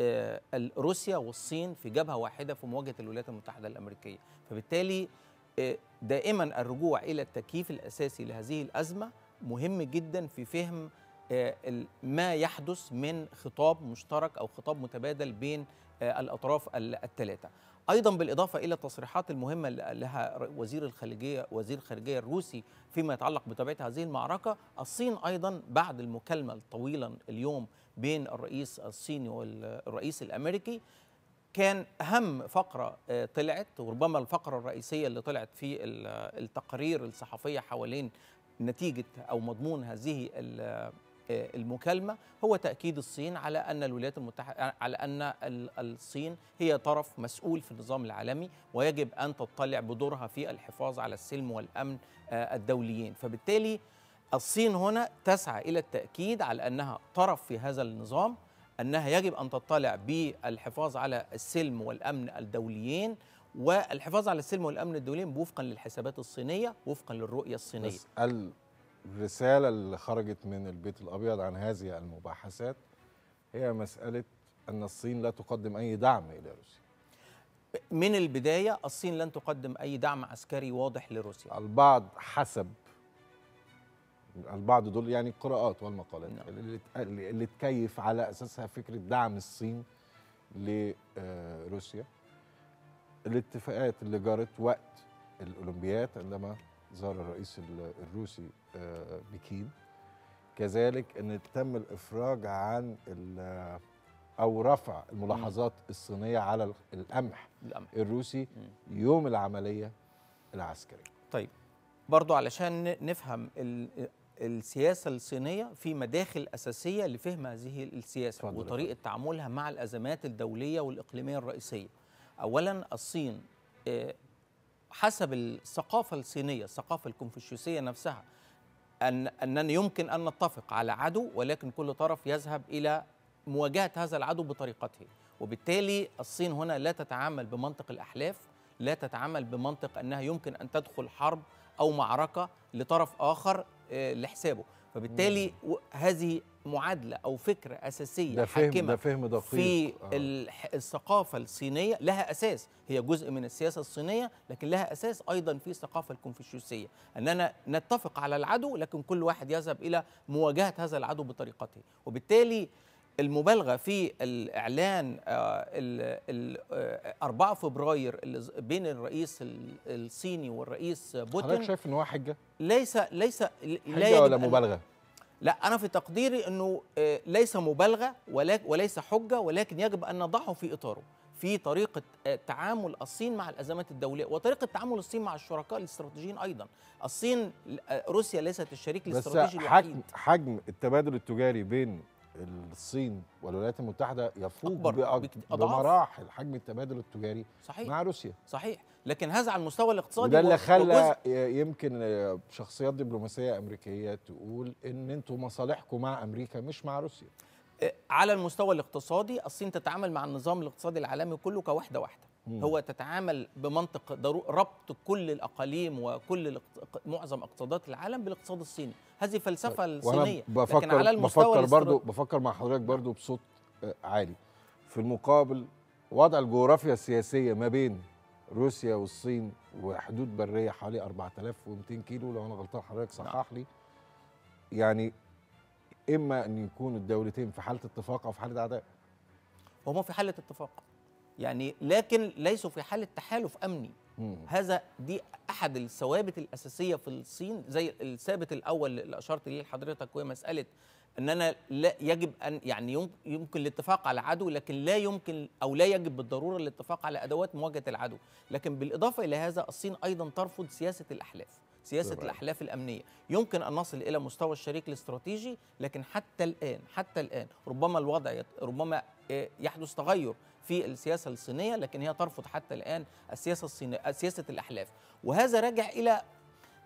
آه، روسيا والصين في جبهة واحدة في مواجهة الولايات المتحدة الأمريكية. فبالتالي دائما الرجوع إلى التكييف الأساسي لهذه الأزمة مهم جدا في فهم آه، ما يحدث من خطاب مشترك أو خطاب متبادل بين آه، الأطراف ال- الثلاثة أيضا بالإضافة إلى التصريحات المهمة اللي قالها ر- وزير الخارجيه وزير الخارجيه الروسي فيما يتعلق بطبيعة هذه المعركة. الصين أيضا بعد المكالمة الطويلة اليوم بين الرئيس الصيني والرئيس الأمريكي كان أهم فقرة آه، طلعت وربما الفقرة الرئيسية اللي طلعت في ال- التقارير الصحفية حوالين نتيجة أو مضمون هذه آه، المكالمة هو تأكيد الصين على أن الولايات المتحدة على ال- الصين هي طرف مسؤول في النظام العالمي ويجب أن تطلع بدورها في الحفاظ على السلم والأمن آه، الدوليين. فبالتالي الصين هنا تسعى إلى التأكيد على أنها طرف في هذا النظام أنها يجب أن تطلع بالحفاظ على السلم والأمن الدوليين والحفاظ على السلم والأمن الدوليين وفقا للحسابات الصينية وفقا للرؤية الصينية. بس الرسالة اللي خرجت من البيت الأبيض عن هذه المباحثات هي مسألة أن الصين لا تقدم أي دعم إلى روسيا. من البداية الصين لن تقدم أي دعم عسكري واضح لروسيا. البعض حسب البعض دول يعني القراءات والمقالات نعم. اللي, اللي تكيف على أساسها فكرة دعم الصين لروسيا الاتفاقات اللي جرت وقت الأولمبياد عندما زار الرئيس ال- الروسي آه، بكين. كذلك إن تم الإفراج عن أو رفع الملاحظات الصينية على ال- القمح. الروسي يوم العملية العسكرية. طيب برضو علشان نفهم السياسة الصينية في مداخل أساسية لفهم هذه السياسة وطريقة تعاملها مع الأزمات الدولية والإقليمية الرئيسية. أولا الصين آه، حسب الثقافة الصينية الثقافة الكونفوشيوسية نفسها أن أننا يمكن أن نتفق على عدو ولكن كل طرف يذهب إلى مواجهة هذا العدو بطريقته. وبالتالي الصين هنا لا تتعامل بمنطق الأحلاف لا تتعامل بمنطق أنها يمكن أن تدخل حرب أو معركة لطرف آخر لحسابه. فبالتالي هذه معادلة أو فكرة أساسية ده فهم حاكمة ده فهم دقيق. في آه. الثقافة الصينية. لها أساس. هي جزء من السياسة الصينية لكن لها أساس أيضا في الثقافة الكونفوشيوسية. أننا نتفق على العدو لكن كل واحد يذهب إلى مواجهة هذا العدو بطريقته. وبالتالي المبالغة في الإعلان آه، ال- ال- آه، 4 فبراير اللي بين الرئيس ال- الصيني والرئيس حضرتك بوتين شايف إن هو حجة؟ ليس ليس لا حجه ولا مبالغة؟ لا أنا في تقديري إنه آه، ليس مبالغة وليس حجة ولكن يجب أن نضعه في إطاره في طريقة آه، تعامل الصين مع الأزمات الدولية وطريقة تعامل الصين مع الشركاء الاستراتيجيين أيضا. الصين آه، روسيا ليست الشريك بس الاستراتيجي حجم الوحيد. حجم التبادل التجاري بين الصين والولايات المتحدة يفوق بأك-. بمراحل حجم التبادل التجاري صحيح مع روسيا صحيح لكن هذا على المستوى الاقتصادي وده اللي خلى يمكن شخصيات دبلوماسية أمريكية تقول إن أنتوا مصالحكم مع أمريكا مش مع روسيا آه، على المستوى الاقتصادي الصين تتعامل مع النظام الاقتصادي العالمي كله كوحدة واحدة مم. هو تتعامل بمنطق ربط كل الأقاليم وكل معظم اقتصادات العالم بالاقتصاد الصيني. هذه فلسفة وأنا الصينيه لكن بفكر على المستوى بفكر برضو بفكر مع حضرتك برضو بصوت آه، عالي. في المقابل وضع الجغرافيا السياسية ما بين روسيا والصين وحدود برية حوالي 4200 كيلو لو أنا غلطان حضرتك صحح لي. يعني إما أن يكون الدولتين في حالة اتفاق أو في حالة عداء وهم في حالة اتفاق. يعني لكن ليسوا في حالة تحالف أمني. هذا دي أحد الثوابت الأساسية في الصين زي الثابت الأول اللي أشرت ليه لحضرتك وهي مسألة اننا لا يجب أن يعني يم- يمكن الاتفاق على عدو لكن لا يمكن أو لا يجب بالضرورة الاتفاق على أدوات مواجهة العدو. لكن بالإضافة إلى هذا الصين أيضا ترفض سياسة الأحلاف. سياسة تمام. الأحلاف الأمنية. يمكن أن نصل إلى مستوى الشريك الاستراتيجي لكن حتى الآن حتى الآن ربما الوضع يت- ربما آه، يحدث تغير في السياسة الصينية لكن هي ترفض حتى الآن السياسة الصينية سياسة الأحلاف. وهذا راجع إلى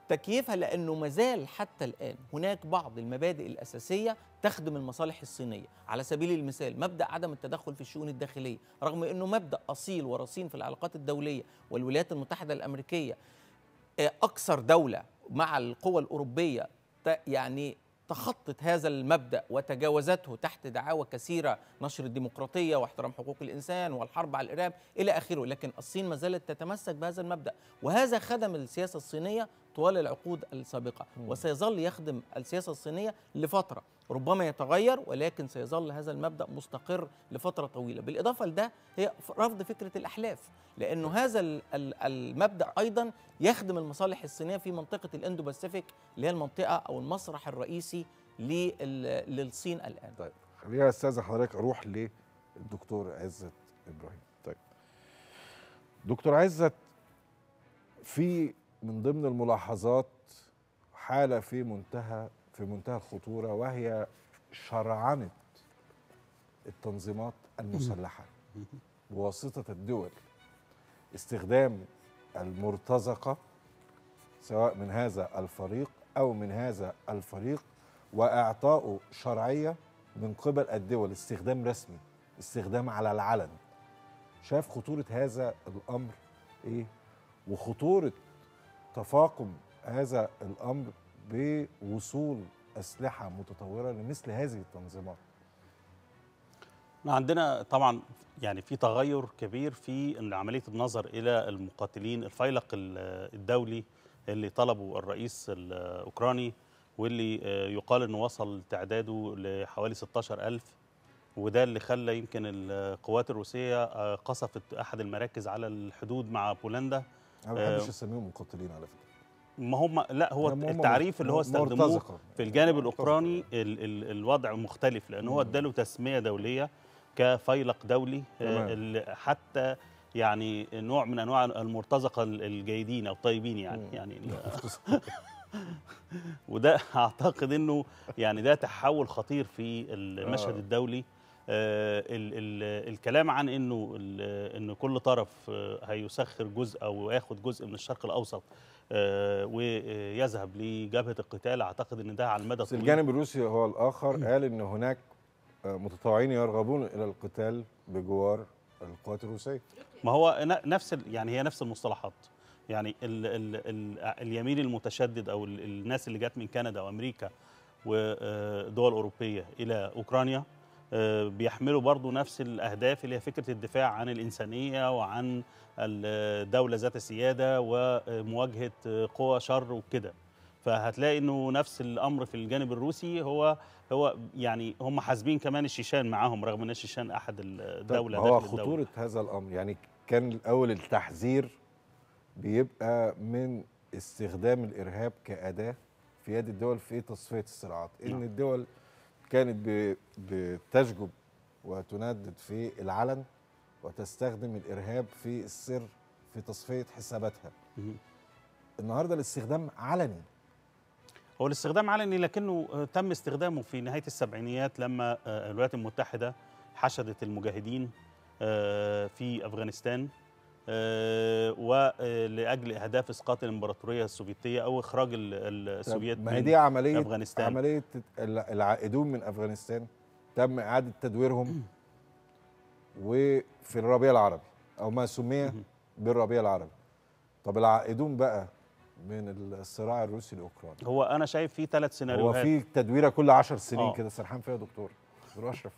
تكييفها لأنه مازال حتى الآن هناك بعض المبادئ الأساسية تخدم المصالح الصينية. على سبيل المثال مبدأ عدم التدخل في الشؤون الداخلية رغم إنه مبدأ أصيل ورصين في العلاقات الدولية والولايات المتحدة الأمريكية أكثر دولة مع القوى الأوروبية يعني تخطت هذا المبدأ وتجاوزته تحت دعاوى كثيرة نشر الديمقراطية واحترام حقوق الإنسان والحرب على الإرهاب إلى آخره. لكن الصين ما زالت تتمسك بهذا المبدأ. وهذا خدم السياسة الصينية طوال العقود السابقة. وسيظل يخدم السياسة الصينية لفترة. ربما يتغير ولكن سيظل هذا المبدأ مستقر لفترة طويلة. بالإضافة لده هي رفض فكرة الأحلاف لأنه هذا ال- ال- المبدأ أيضا يخدم المصالح الصينية في منطقة الاندو باسيفيك اللي هي المنطقة أو المسرح الرئيسي لل- للصين الآن. طيب خلينا استاذن حضرتك أروح للدكتور عزت إبراهيم. طيب دكتور عزت في من ضمن الملاحظات حالة في منتهى في منتهى الخطورة وهي شرعنه التنظيمات المسلحة بواسطة الدول. استخدام المرتزقة سواء من هذا الفريق أو من هذا الفريق واعطائه شرعية من قبل الدول. استخدام رسمي استخدام على العلن. شايف خطورة هذا الأمر إيه؟ وخطورة تفاقم هذا الأمر بوصول أسلحة متطورة لمثل هذه التنظيمات. إحنا عندنا طبعا يعني في تغير كبير في عملية النظر إلى المقاتلين الفيلق ال- الدولي اللي طلبه الرئيس الأوكراني واللي آه، يقال إنه وصل تعداده لحوالي 16000 وده اللي خلى يمكن القوات الروسية آه، قصفت أحد المراكز على الحدود مع بولندا. أنا ما بحبش أسميهم مقاتلين على فكرة. ما هم لا هو هم التعريف اللي هو استخدموه مرتزقة. في الجانب الأوكراني ال ال الوضع مختلف لأن هو. اداله تسمية دولية كفيلق دولي. آه، حتى يعني نوع من أنواع المرتزقة ال- الجيدين أو الطيبين يعني يعني (laughs) (laughs) وده أعتقد إنه يعني ده تحول خطير في المشهد آه. الدولي ال ال الكلام عن إنه إن كل طرف آه، هيسخر جزء أو ياخد جزء من الشرق الأوسط آه، ويذهب لجبهة القتال. أعتقد إن ده على المدى الطويل الجانب الروسي هو الآخر. قال إن هناك آه، متطوعين يرغبون إلى القتال بجوار القوات الروسية. ما هو نفس يعني هي نفس المصطلحات. يعني ال ال ال اليمين المتشدد أو ال- الناس اللي جت من كندا وأمريكا ودول أوروبية إلى أوكرانيا آه، بيحملوا برضو نفس الأهداف اللي هي فكرة الدفاع عن الإنسانية وعن الدولة ذات السيادة ومواجهة قوى شر وكده فهتلاقي إنه نفس الأمر في الجانب الروسي هو هو يعني هم حاسبين كمان الشيشان معاهم رغم إن الشيشان أحد الدولة هو داخل الدولة. خطورة هذا الأمر يعني كان الأول التحذير بيبقى من استخدام الإرهاب كأداة في يد الدول في تصفية الصراعات إن نعم. الدول كانت بتشجب وتندد في العلن وتستخدم الإرهاب في السر في تصفية حساباتها. النهارده الاستخدام علني. هو الاستخدام علني لكنه آه، تم استخدامه في نهاية السبعينيات لما آه، الولايات المتحدة حشدت المجاهدين آه، في أفغانستان. ولأجل إهداف إسقاط الإمبراطورية السوفيتية أو إخراج ال- السوفيت ما هي دي عمليه أفغانستان. عملية الع- العائدون من أفغانستان. تم إعادة تدويرهم (clears throat) وفي الربيع العربي أو ما سمي بالربيع العربي. طب العائدون بقى من الصراع الروسي الاوكراني هو أنا شايف في ثلاث هو سيناريوهات. في تدويرة كل 10 سنين آه. كده سرحان فيها يا دكتور. دكتور اشرف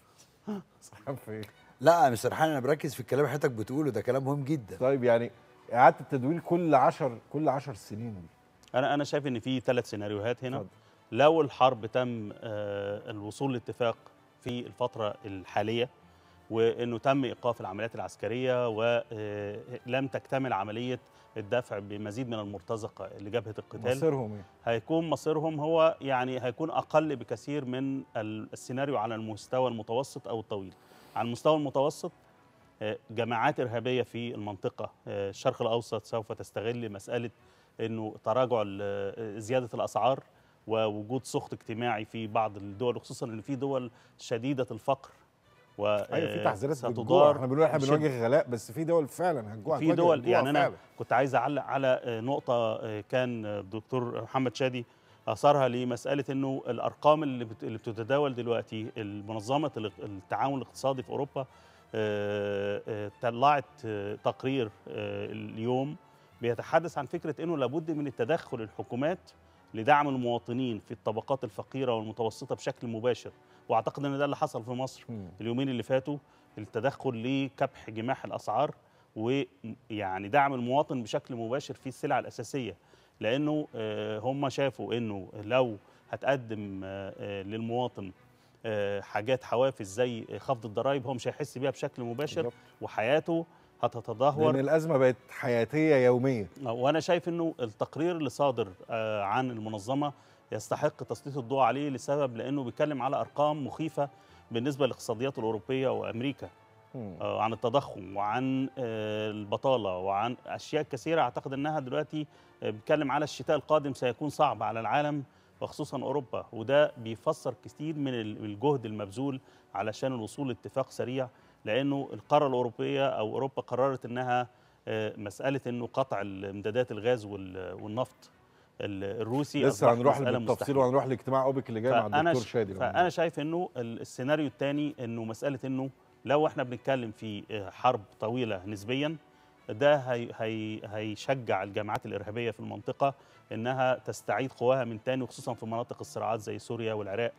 (laughs) سرحان في إيه لا مش سرحان أنا بركز في الكلام اللي حضرتك بتقوله ده كلام مهم جدا. طيب يعني إعادة التدوير كل 10 كل 10 سنين دي. أنا أنا شايف إن في ثلاث سيناريوهات هنا. لو الحرب تم آه، الوصول لاتفاق في الفترة الحالية وإنه تم إيقاف العمليات العسكرية ولم تكتمل عملية الدفع بمزيد من المرتزقة لجبهه القتال مصيرهم إيه؟ هيكون مصيرهم هو يعني هيكون أقل بكثير من ال- السيناريو على المستوى المتوسط أو الطويل. على المستوى المتوسط آه، جماعات إرهابية في المنطقة آه، الشرق الأوسط سوف تستغل مسألة إنه تراجع ال- زيادة الأسعار ووجود سخط اجتماعي في بعض الدول وخصوصا إن في دول شديدة الفقر و أيوه في آه، تحذيرات ستدار إحنا بنقول إحنا. بنواجه غلاء بس في دول فعلا هتجوع في دول يعني أنا فعلا. كنت عايز أعلق على آه، نقطة آه، كان آه، الدكتور محمد شادي آثارها لمسألة إنه الأرقام اللي اللي بتتداول دلوقتي منظمه التعاون الاقتصادي في أوروبا آه، آه، طلعت آه، تقرير اليوم بيتحدث عن فكرة إنه لابد من التدخل الحكومات لدعم المواطنين في الطبقات الفقيرة والمتوسطة بشكل مباشر. وأعتقد إن ده اللي حصل في مصر اليومين اللي فاتوا التدخل لكبح جماح الأسعار ويعني دعم المواطن بشكل مباشر في السلع الأساسية. لأنه آه، هم شافوا انه لو هتقدم آه، آه، للمواطن حاجات حوافز زي خفض الضرائب هو مش هيحس بيها بشكل مباشر وحياته هتتدهور. لأن الأزمة بقت حياتية يوميه وأنا شايف إنه التقرير اللي صادر عن المنظمة يستحق تسليط الضوء عليه لسبب لأنه بيتكلم على أرقام مخيفة بالنسبة للاقتصاديات الأوروبية وأمريكا. عن التضخم وعن آه، البطالة وعن أشياء كثيرة أعتقد إنها دلوقتي آه، بيتكلم على الشتاء القادم سيكون صعب على العالم وخصوصا أوروبا وده بيفسر كثير من ال- الجهد المبذول علشان الوصول لاتفاق سريع لأنه القارة الأوروبية أو أوروبا قررت إنها آه، مسألة إنه قطع امدادات الغاز وال- والنفط ال- الروسي لسه هنروح بالتفصيل. وهنروح لاجتماع أوبك اللي جاي مع الدكتور شادي فأنا شايف إنه ال- السيناريو الثاني إنه مسألة إنه لو إحنا بنتكلم في آه، حرب طويلة نسبيا ده هي هي هيشجع الجماعات الإرهابية في المنطقة إنها تستعيد قواها من تاني وخصوصا في مناطق الصراعات زي سوريا والعراق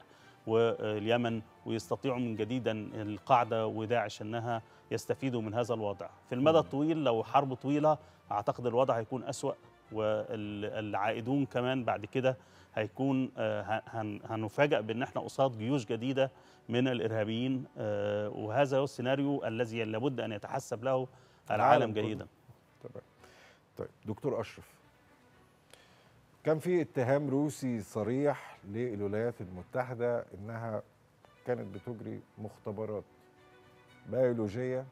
واليمن ويستطيعوا من جديدا القاعدة وداعش إنها يستفيدوا من هذا الوضع. في المدى الطويل لو حرب طويلة أعتقد الوضع هيكون أسوأ والعائدون كمان بعد كده هيكون آه، هن- هنفاجأ بأن إحنا قصاد جيوش جديدة من الإرهابيين آه، وهذا هو السيناريو الذي لابد أن يتحسب له العالم. جيدا تمام. طيب دكتور أشرف كان في اتهام روسي صريح للولايات المتحدة إنها كانت بتجري مختبرات بيولوجية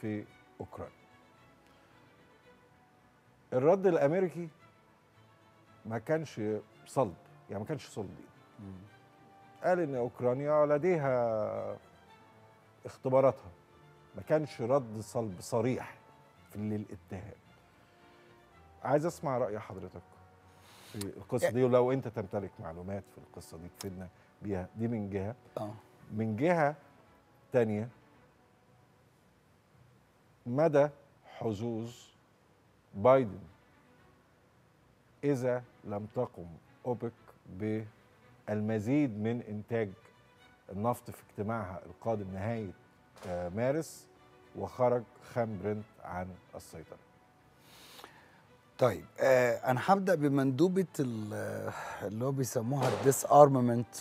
في أوكرانيا. الرد الأمريكي ما كانش صلب يعني ما كانش صلبي قال إن أوكرانيا لديها اختباراتها. ما كانش رد صلب صريح في للاتهام عايز أسمع رأي حضرتك في القصة دي ولو أنت تمتلك معلومات في القصة دي تفيدنا بيها. دي من جهة. آه. من جهة تانية مدى حظوظ بايدن إذا لم تقم أوبك بالمزيد من إنتاج النفط في اجتماعها القادم نهاية آه، مارس وخرج خام برنت عن السيطرة. طيب آه أنا هبدأ بمندوبة ال- اللي هو بيسموها ال disarmament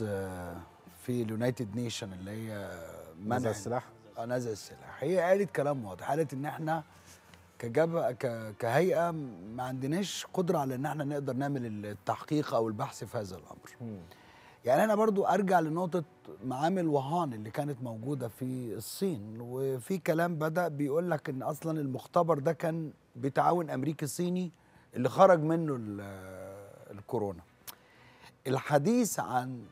في ال United Nation اللي هي منع نزع السلاح؟ آه نزع السلاح. هي قالت كلام واضح قالت إن إحنا كجبهه كهيئة ما عندناش قدرة على إن إحنا نقدر نعمل التحقيق أو البحث في هذا الأمر. يعني أنا برضو أرجع لنقطة معامل وهان اللي كانت موجودة في الصين وفي كلام بدأ بيقول لك إن أصلا المختبر ده كان بتعاون أمريكي صيني اللي خرج منه ال- الكورونا. الحديث عن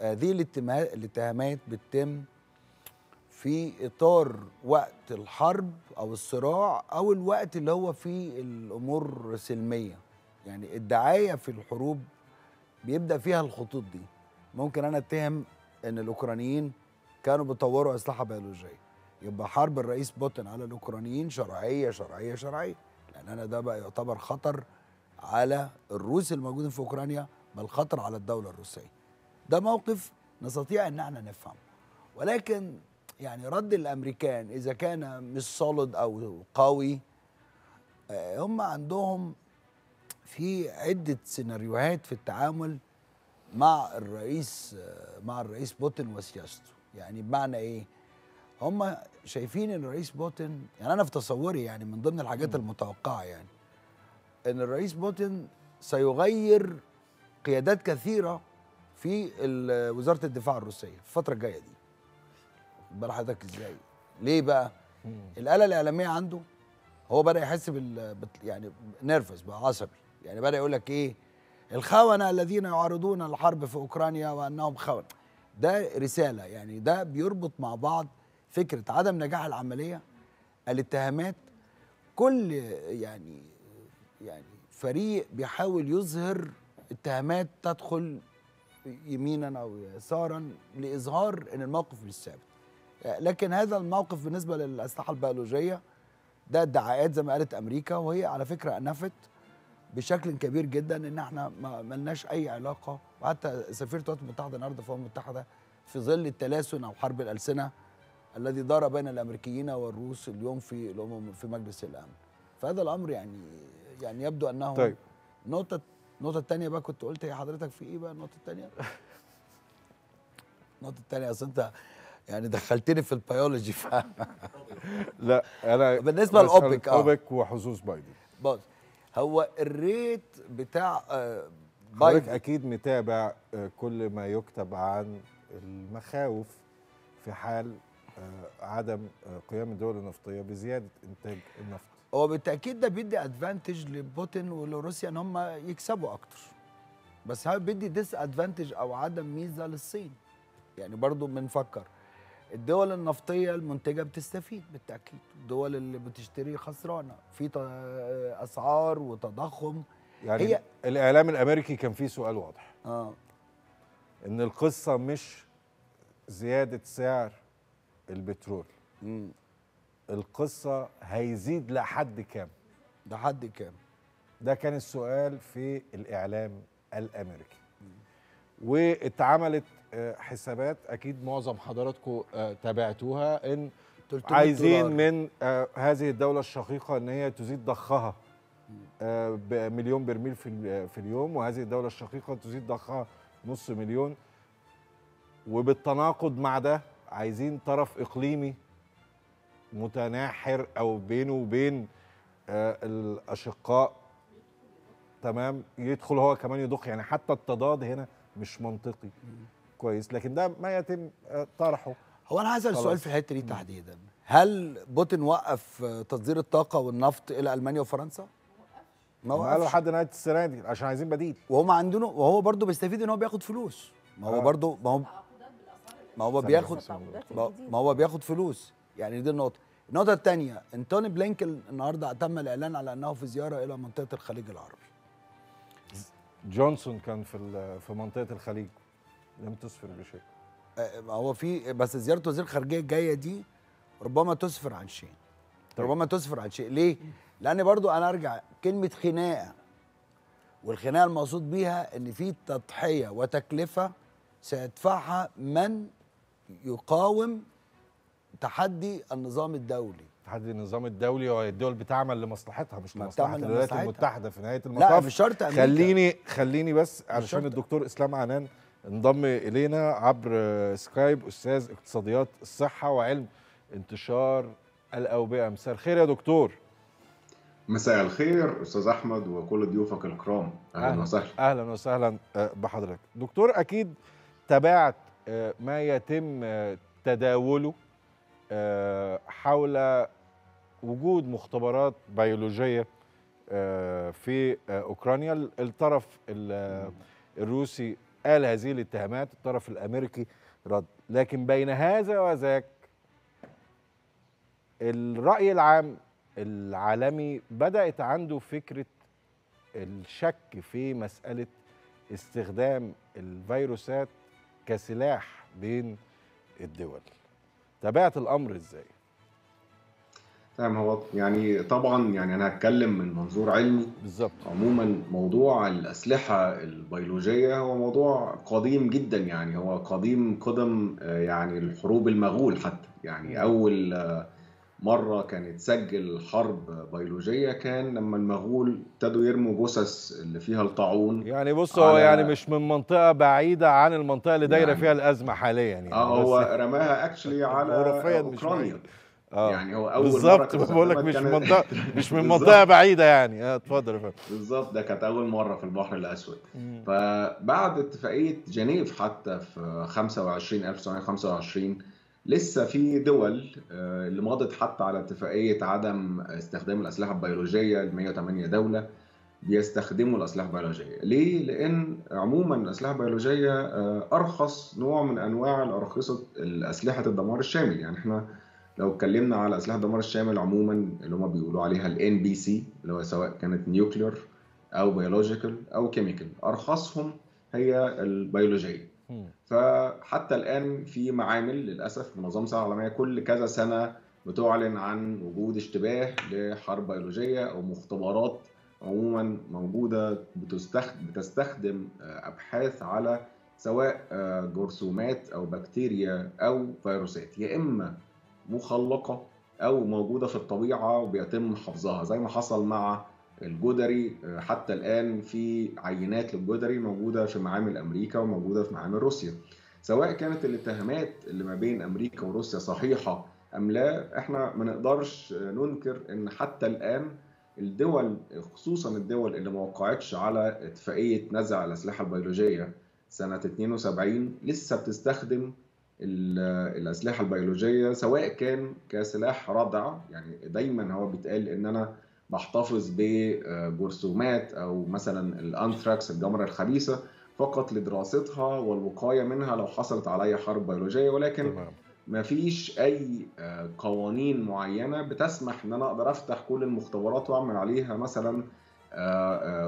هذه الاتهامات بتتم في إطار وقت الحرب أو الصراع أو الوقت اللي هو فيه الأمور سلميه يعني الدعاية في الحروب بيبدأ فيها الخطوط دي. ممكن أنا أتهم إن الأوكرانيين كانوا بيطوروا أسلحة بيولوجية. يبقى حرب الرئيس بوتين على الأوكرانيين شرعية شرعية شرعية. لأن أنا ده بقى يعتبر خطر على الروس الموجودين في أوكرانيا بل خطر على الدولة الروسية. ده موقف نستطيع إن إحنا نفهمه. ولكن يعني رد الأمريكان إذا كان مش صولد أو قوي آه، هم عندهم في عدة سيناريوهات في التعامل مع الرئيس مع الرئيس بوتين وسياسته يعني بمعنى إيه؟ هم شايفين إن الرئيس بوتين يعني أنا في تصوري يعني من ضمن الحاجات المتوقعة يعني إن الرئيس بوتين سيغير قيادات كثيرة في وزارة الدفاع الروسية في الفترة الجاية دي. بال حضرتك إزاي؟ ليه بقى؟ الآلة الإعلامية عنده هو بدأ يحس بال يعني نيرفس بقى عصبي. يعني بدأ يقول لك إيه؟ الخونة الذين يعارضون الحرب في أوكرانيا وأنهم خونه ده رسالة يعني ده بيربط مع بعض فكرة عدم نجاح العملية الاتهامات. كل يعني يعني فريق بيحاول يظهر اتهامات تدخل يمينا أو يسارا لإظهار إن الموقف مش ثابت. لكن هذا الموقف بالنسبة للأسلحة البيولوجية ده ادعاءات زي ما قالت أمريكا وهي على فكرة أنفت بشكل كبير جدا إن إحنا ما ملناش أي علاقة. وحتى سفيره الولايات المتحده النهارده في الامم المتحده في ظل التلاسن أو حرب الألسنة الذي دار بين الأمريكيين والروس اليوم في الأمم في مجلس الأمن. فهذا الأمر يعني يعني يبدو أنه طيب. نقطة النقطه الثانية بقى كنت قلت يا حضرتك في إيه بقى النقطة الثانية (laughs) النقطة الثانية أصل أنت يعني دخلتني في البيولوجي ف لا أنا بالنسبة لأوبك آه. أوبك وحظوظ بايدن. بص هو ال rate بتاع آه، بايدن. أكيد متابع آه، كل ما يكتب عن المخاوف في حال آه، عدم قيام الدول النفطية بزيادة إنتاج النفط. هو بالتأكيد ده بيدي advantage لبوتين ولروسيا إن هم يكسبوا أكتر. بس هل بيدي ديس ادفانتج أو عدم ميزة للصين. يعني برضو بنفكر. الدول النفطية المنتجة بتستفيد بالتأكيد. الدول اللي بتشتري خسرانة. في ت- أسعار وتضخم. يعني هي الإعلام الأمريكي كان فيه سؤال واضح. آه. إن القصة مش زيادة سعر البترول. القصة هيزيد لحد كام؟ لحد كام؟ ده كان السؤال في الإعلام الأمريكي. واتعملت آه، حسابات. أكيد معظم حضراتكم آه، تابعتوها إن 300 عايزين دولار. من آه، هذه الدولة الشقيقة إن هي تزيد ضخها بمليون برميل في في اليوم وهذه الدولة الشقيقة تزيد ضخها نص مليون. وبالتناقض مع ده عايزين طرف إقليمي متناحر أو بينه وبين الأشقاء تمام يدخل هو كمان يضخ يعني حتى التضاد هنا مش منطقي. كويس. لكن ده ما يتم آه، طرحه. هو أنا عايز أسأل خلاص. سؤال في الحتة دي تحديدا. هل بوتين وقف تصدير الطاقة والنفط إلى ألمانيا وفرنسا؟ ما هم قالوا وقفش. لحد نهاية السنة دي عشان عايزين بديل. وهم عندنا وهو برضه بيستفيد إن هو بياخد فلوس. ما هو آه. برضه ما هو ما هو بياخد ما هو بياخد فلوس. يعني دي النقطة. النقطة الثانية أنتوني بلينكن النهارده تم الإعلان على أنه في زيارة إلى منطقة الخليج العربي. جونسون كان في في منطقة الخليج. لم تسفر بشيء. آه، ما هو في بس زيارة وزير الخارجية الجاية دي ربما تسفر عن شيء. ربما تسفر عن شيء. ليه؟ لأن برضو أنا أرجع كلمة خناقة. والخناقة المقصود بيها إن في تضحية وتكلفة سيدفعها من يقاوم تحدي النظام الدولي. تحدي النظام الدولي والدول بتعمل لمصلحتها مش لمصلحة الولايات. المتحدة في نهاية لا، المطاف. مش شرط أمريكا. خليني خليني بس علشان. الدكتور إسلام عنان انضم إلينا عبر سكايب أستاذ اقتصاديات الصحة وعلم انتشار الأوبئة. مساء الخير يا دكتور. مساء الخير أستاذ أحمد وكل ضيوفك الكرام. أهلا وسهلا. أهلا وسهلا آه، بحضرتك. دكتور أكيد تابعت آه، ما يتم آه، تداوله حول وجود مختبرات بيولوجية آه، في آه، أوكرانيا. الطرف ال- الروسي قال هذه الاتهامات الطرف الأمريكي رد. لكن بين هذا وذاك الرأي العام العالمي بدأت عنده فكرة الشك في مسألة استخدام الفيروسات كسلاح بين الدول. تابعت الأمر إزاي؟ تمام هو؟ يعني طبعا يعني أنا هتكلم من منظور علمي. بالظبط. عموما موضوع الأسلحة البيولوجية هو موضوع قديم جدا يعني. هو قديم قدم آه، يعني الحروب المغول حتى. يعني أول آه، مرة كانت تسجل حرب بيولوجية كان لما المغول ابتدوا يرموا جثث اللي فيها الطاعون يعني بص هو يعني مش من منطقة بعيدة عن المنطقة اللي دايرة يعني- فيها الأزمة حاليا يعني. آه هو رماها اكشلي (laughs) على أوكرانيا. آه. يعني هو أول مرة بالظبط بقول لك مش من كانت- منطقه مش من. (laughs) منطقة بعيدة يعني. آه اتفضل يا فندم. بالظبط ده كانت أول مرة في البحر الأسود. مم. فبعد اتفاقية جنيف حتى في 25 1925 لسه في دول آه، اللي مضت حتى على اتفاقية عدم استخدام الأسلحة البيولوجية ال 108 دولة بيستخدموا الأسلحة البيولوجية. ليه؟ لأن عموما الأسلحة البيولوجية آه، أرخص نوع من أنواع الأرخصة الأسلحة الدمار الشامل. يعني إحنا لو اتكلمنا على أسلحة الدمار الشامل عموما اللي هم بيقولوا عليها ال NBC اللي هو سواء كانت nuclear أو biological أو chemical أرخصهم هي البيولوجيه فحتى الآن في معامل للأسف منظمة الصحة العالمية كل كذا سنة بتعلن عن وجود اشتباه لحرب بيولوجيه أو مختبرات عموما موجودة بتستخدم بتستخدم آه، أبحاث على سواء آه، جرثومات أو بكتيريا أو فيروسات يا إما مخلقة أو موجودة في الطبيعة وبيتم حفظها زي ما حصل مع الجدري آه، حتى الآن في عينات للجدري موجودة في معامل أمريكا وموجودة في معامل روسيا. سواء كانت الاتهامات اللي ما بين أمريكا وروسيا صحيحة أم لا إحنا ما نقدرش ننكر إن حتى الآن الدول خصوصا الدول اللي ما وقعتش على اتفاقية نزع الأسلحة البيولوجية سنة 72 لسه بتستخدم الأسلحة البيولوجية سواء كان كسلاح ردع يعني دايما هو بيتقال إن أنا بحتفظ بجرثومات أو مثلا الأنثراكس الجمره الخبيثة فقط لدراستها والوقاية منها لو حصلت علي حرب بيولوجية ولكن ما فيش أي آه، قوانين معينة بتسمح إن أنا أقدر أفتح كل المختبرات وأعمل عليها مثلا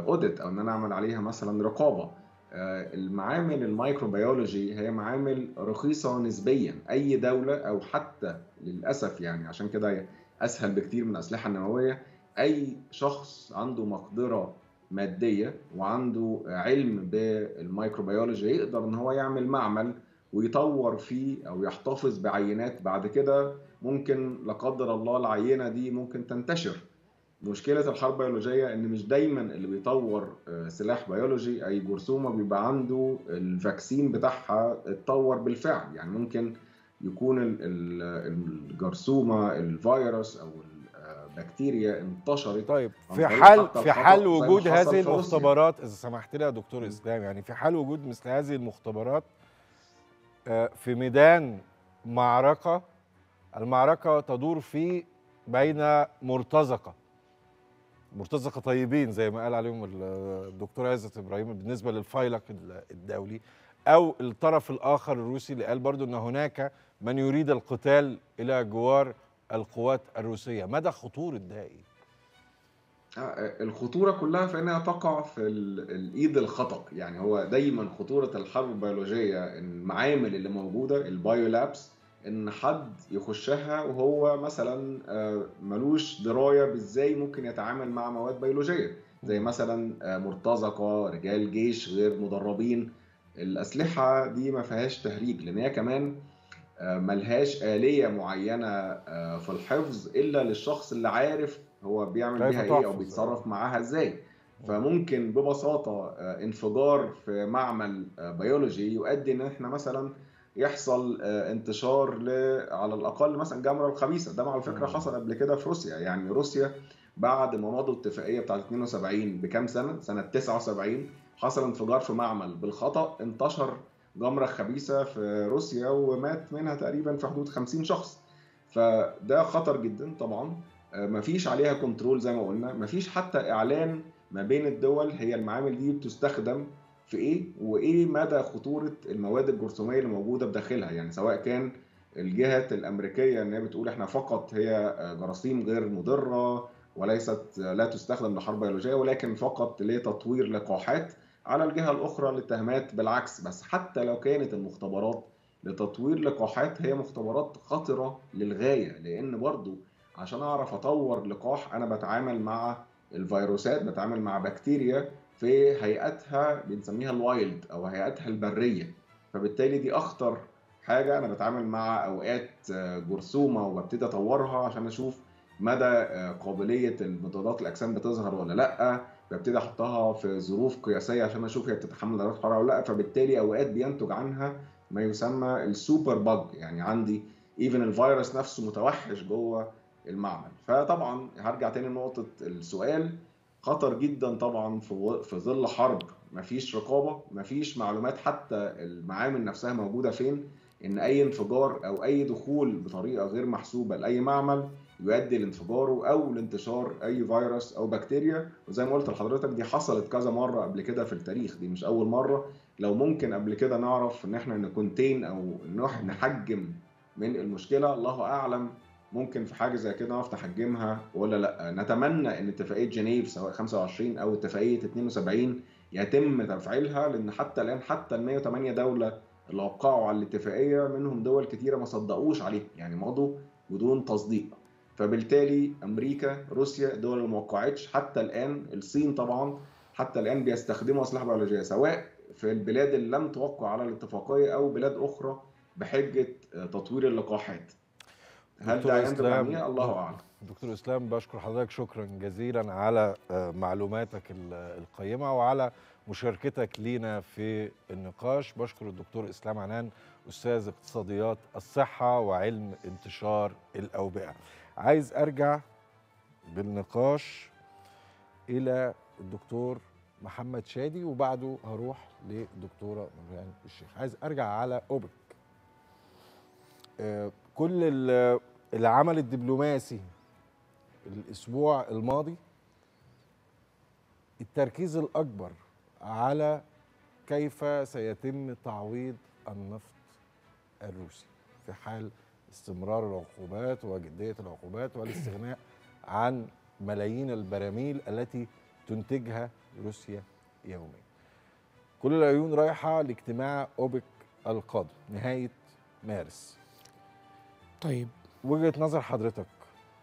audit أو إن أنا أعمل عليها مثلا رقابة. آه، المعامل الميكروبيولوجي هي معامل رخيصة نسبيا. أي دولة أو حتى للأسف يعني عشان كده أسهل بكتير من الأسلحة النووية. أي شخص عنده مقدرة مادية وعنده علم بال microbiology يقدر إن هو يعمل معمل ويطور فيه أو يحتفظ بعينات. بعد كده ممكن لا قدر الله العينة دي ممكن تنتشر. مشكلة الحرب البيولوجية إن مش دايما اللي بيطور آه، سلاح بيولوجي أي جرثومة بيبقى عنده ال vaccine بتاعها اتطور بالفعل. يعني ممكن يكون ال- ال- الجرثومة الفيروس أو البكتيريا انتشرت. طيب في حال في حال وجود هذه. المختبرات إذا سمحت لي يا دكتور إسلام يعني في حال وجود مثل هذه المختبرات آه، في ميدان معركة المعركة تدور في بين مرتزقة. مرتزقة طيبين زي ما قال عليهم ال- الدكتور عزت إبراهيم بالنسبة للفيلق ال- الدولي أو الطرف الآخر الروسي اللي قال برضو إن هناك من يريد القتال إلى جوار القوات الروسية. مدى خطوره ده إيه آه، الخطورة كلها في إنها تقع في ال- الإيد الخطأ. يعني هو دايما خطورة الحرب البيولوجية المعامل اللي موجودة البايو إن حد يخشها وهو مثلا آه، ملوش دراية بإزاي ممكن يتعامل مع مواد بيولوجية. زي مثلا آه، مرتزقة رجال جيش غير مدربين. الأسلحة دي ما فيهاش تهريج لأن هي كمان آه، ملهاش آلية معينة في الحفظ إلا للشخص اللي عارف هو بيعمل بيها إيه أو. بيتصرف معاها إزاي. فممكن ببساطة انفجار في معمل بيولوجي يؤدي إن إحنا مثلا يحصل آه، انتشار ل... على الأقل مثلا جمرة الخبيثة ده على فكرة حصل قبل كده في روسيا. يعني روسيا بعد ما مضوا الاتفاقية بتاعت 72 بكام سنة؟ سنة 79 حصل انفجار في معمل. بالخطأ انتشر جمرة خبيثة في روسيا ومات منها تقريبا في حدود 50 شخص. فده خطر جدا طبعا. آه، مفيش عليها كنترول زي ما قلنا. مفيش حتى إعلان ما بين الدول. هي المعامل دي بتستخدم في إيه؟ وإيه مدى خطورة المواد الجرثومية اللي موجودة بداخلها؟ يعني سواء كان الجهه الأمريكية إن هي بتقول إحنا فقط هي آه، جراثيم غير مضرة وليست آه، لا تستخدم لحرب بيولوجية ولكن فقط لتطوير لقاحات على الجهة الأخرى الاتهامات بالعكس. بس حتى لو كانت المختبرات لتطوير لقاحات هي مختبرات خطرة للغاية. لأن برضو عشان أعرف أطور لقاح أنا بتعامل مع الفيروسات بتعامل مع بكتيريا في هيئتها بنسميها الوايلد أو هيئتها البرية. فبالتالي دي أخطر حاجة أنا بتعامل مع أوقات آه، جرثومة وببتدي أطورها عشان أشوف مدى آه، قابلية المضادات للأجسام بتظهر ولا لأ. ببتدي أحطها في ظروف قياسية عشان أشوف هي بتتحمل درجات حرارة ولا لأ. فبالتالي أوقات بينتج عنها ما يسمى ال super bug يعني عندي even الفيروس نفسه متوحش جوه المعمل. فطبعا هرجع تاني لنقطة السؤال. خطر جدا طبعا في في ظل حرب. مفيش رقابة مفيش معلومات حتى المعامل نفسها موجودة فين إن أي انفجار أو أي دخول بطريقة غير محسوبة لأي معمل يؤدي لانفجاره أو لانتشار أي فيروس أو بكتيريا. وزي ما قلت لحضرتك دي حصلت كذا مرة قبل كده في التاريخ. دي مش أول مرة. لو ممكن قبل كده نعرف إن إحنا نكونتين أو نح- نحجم من المشكلة الله أعلم ممكن في حاجة زي كده نعرف نحجمها ولا لأ. نتمنى إن اتفاقية جنيف سواء 25 أو اتفاقية 72 يتم تفعيلها لأن حتى الآن حتى ال 108 دولة اللي وقعوا على الاتفاقية منهم دول كتيرة ما صدقوش عليها. يعني مضوا بدون تصديق. فبالتالي أمريكا روسيا دول اللي ما وقعتش. حتى الآن الصين طبعا حتى الآن بيستخدموا أسلحة بيولوجية سواء في البلاد اللي لم توقع على الاتفاقية أو بلاد أخرى بحجة تطوير اللقاحات. هل دكتور ده عنها الله أعلم. دكتور إسلام بشكر حضرتك شكرا جزيلا على آه، معلوماتك ال- القيمة وعلى مشاركتك لينا في النقاش. بشكر الدكتور إسلام عنان أستاذ اقتصاديات الصحة وعلم انتشار الأوبئة. عايز أرجع بالنقاش إلى الدكتور محمد شادي وبعده هروح للدكتوره مريان الشيخ. عايز أرجع على أوبك. آه، كل ال- العمل الدبلوماسي الأسبوع الماضي التركيز الأكبر على كيف سيتم تعويض النفط الروسي في حال استمرار العقوبات وجدية العقوبات والاستغناء عن ملايين البراميل التي تنتجها روسيا يوميا. كل العيون رايحة لاجتماع أوبك القادم نهاية مارس. طيب وجهة نظر حضرتك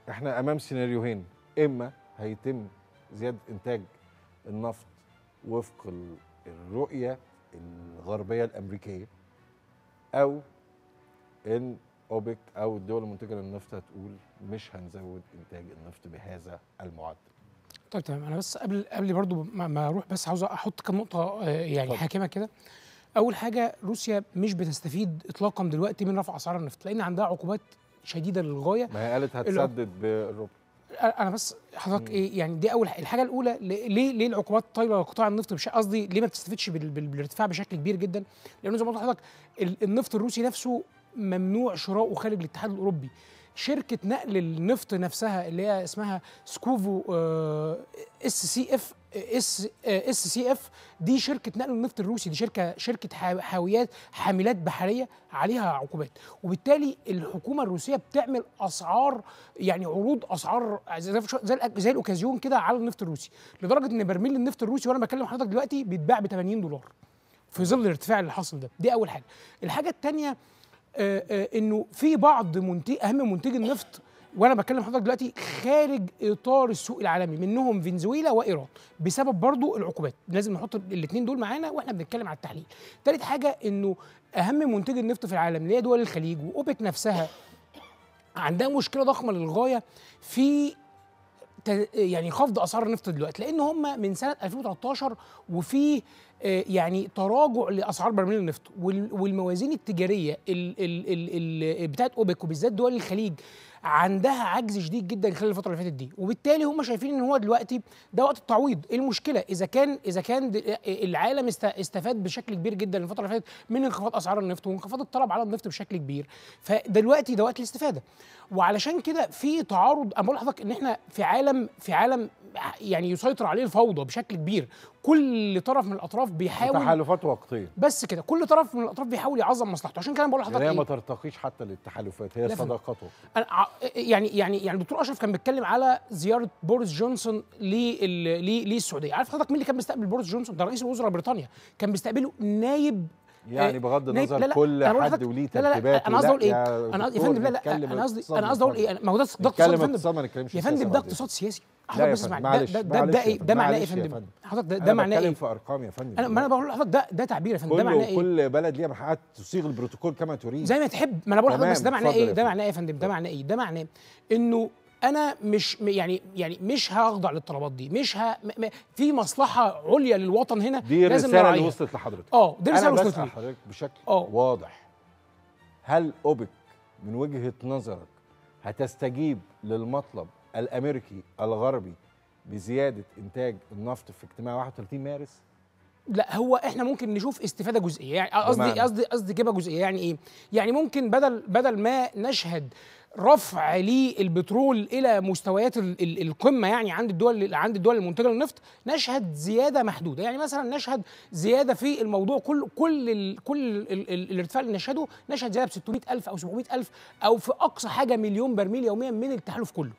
إحنا أمام سيناريوهين إما هيتم زيادة إنتاج النفط وفق ال- الرؤية الغربية الأمريكية أو إن أوبك أو الدول المنتجة للنفط هتقول مش هنزود إنتاج النفط بهذا المعدل. طيب تمام. أنا بس قبل قبل برضو ما, أروح بس عاوز أحط كام نقطة آه، يعني اتفضل. حاكمة كده. أول حاجة روسيا مش بتستفيد اطلاقا دلوقتي من رفع أسعار النفط لأن عندها عقوبات شديدة للغاية. ما هي قالت هتسدد بالربع أنا بس حضرتك إيه يعني دي أول الحاجة الأولى ليه ليه العقوبات طايله لقطاع النفط؟ بش قصدي ليه ما بتستفدش بال- بال- بالارتفاع بشكل كبير جدا؟ لأنه زي ما قلت لحضرتك ال- النفط الروسي نفسه ممنوع شراؤه خارج الاتحاد الأوروبي. شركة نقل النفط نفسها اللي هي اسمها سكوفو اس سي إف اس اس سي إف دي شركة نقل النفط الروسي. دي شركة شركة حا- حاويات حاملات بحرية عليها عقوبات. وبالتالي الحكومة الروسية بتعمل أسعار يعني عروض أسعار زي زي, الأوكازيون كده على النفط الروسي. لدرجة إن برميل النفط الروسي وأنا بكلم حضرتك دلوقتي بيتباع ب 80 دولار في ظل الارتفاع اللي حصل ده. دي أول حاجة. الحاجة الثانية آه، آه، إنه في بعض منتج أهم منتجي النفط وأنا بكلم حضرتك دلوقتي خارج إطار السوق العالمي منهم فنزويلا وإيران بسبب برضو العقوبات. لازم نحط الاثنين دول معانا وإحنا بنتكلم على التحليل. ثالث حاجة إنه أهم منتجي النفط في العالم اللي هي دول الخليج وأوبك نفسها عندها مشكلة ضخمة للغاية في يعني خفض أسعار النفط دلوقتي لأن هم من سنة 2013 وفي آه، يعني تراجع لأسعار برميل النفط وال- والموازين التجارية ال ال ال ال بتاعت أوبك وبالذات دول الخليج عندها عجز شديد جدا خلال الفترة اللي فاتت دي. وبالتالي هم شايفين إن هو دلوقتي ده وقت التعويض. إيه المشكلة إذا كان إذا كان د- العالم است- استفاد بشكل كبير جدا الفترة اللي فاتت من انخفاض أسعار النفط وانخفاض الطلب على النفط بشكل كبير. فدلوقتي ده وقت الاستفادة. وعلشان كده في تعارض أنا إن إحنا في عالم في عالم يعني يسيطر عليه الفوضى بشكل كبير. كل طرف من الأطراف بيحاول تحالفات وقتية. بس كده كل طرف من الأطراف بيحاول يعظم مصلحته. عشان كده أنا بقول يعني لحضرتك هي ما إيه؟ ترتقيش حتى للتحالفات هي ع- يعني يعني يعني الدكتور أشرف كان بيتكلم على زيارة بوريس جونسون للسعودية. عارف حضرتك مين اللي كان بيستقبل بوريس جونسون؟ ده رئيس وزراء بريطانيا. كان بيستقبله نايب يعني آه، بغض النظر لا لا، كل حد وليه لا ترتيباته أنا قصدي أقول إيه؟ أنا قصدي يا فندم لا لا أنا قصدي أنا قصدي أقول إيه ما هو ده اقتصاد يا فندم. يا فندم ده. اقتصاد سياسي. حضرتك بس اسمعني ده ده ده إيه؟ ده معناه إيه يا فندم. حضرتك ده, أنا ده معناه بتكلم إيه؟ في أرقام يا فندم. أنا ما أنا بقول لحضرتك ده ده تعبير يا فندم. ده معناه إيه؟ كل بلد ليها حقها تصيغ البروتوكول كما تريد. زي ما تحب. ما أنا بقول لحضرتك بس ده معناه إيه؟ ده. معناه إيه يا فندم ده معناه إيه؟ ده معناه إنه أنا مش يعني يعني مش هخضع للطلبات دي مش ه... م... م... في مصلحة عليا للوطن هنا دي لازم الرساله اللي. وصلت لحضرتك. آه دي الرساله اللي وصلت بسأل لي. حضرتك بشكل آه. واضح. هل أوبك من وجهة نظرك هتستجيب للمطلب الأمريكي الغربي بزيادة إنتاج النفط في اجتماع 31 مارس؟ لا هو إحنا ممكن نشوف استفادة جزئية يعني قصدي؟ قصدي قصدي جبهة جزئية. يعني إيه؟ يعني ممكن بدل بدل ما نشهد رفع للبترول إلى مستويات ال- ال- القمة يعني عند الدول عند الدول المنتجة للنفط نشهد زيادة محدودة. يعني مثلا نشهد زيادة في الموضوع كل كل ال كل ال ال الارتفاع اللي نشهده نشهد زيادة ب 600000 أو 700000 أو في أقصى حاجة مليون برميل يوميا من التحالف كله.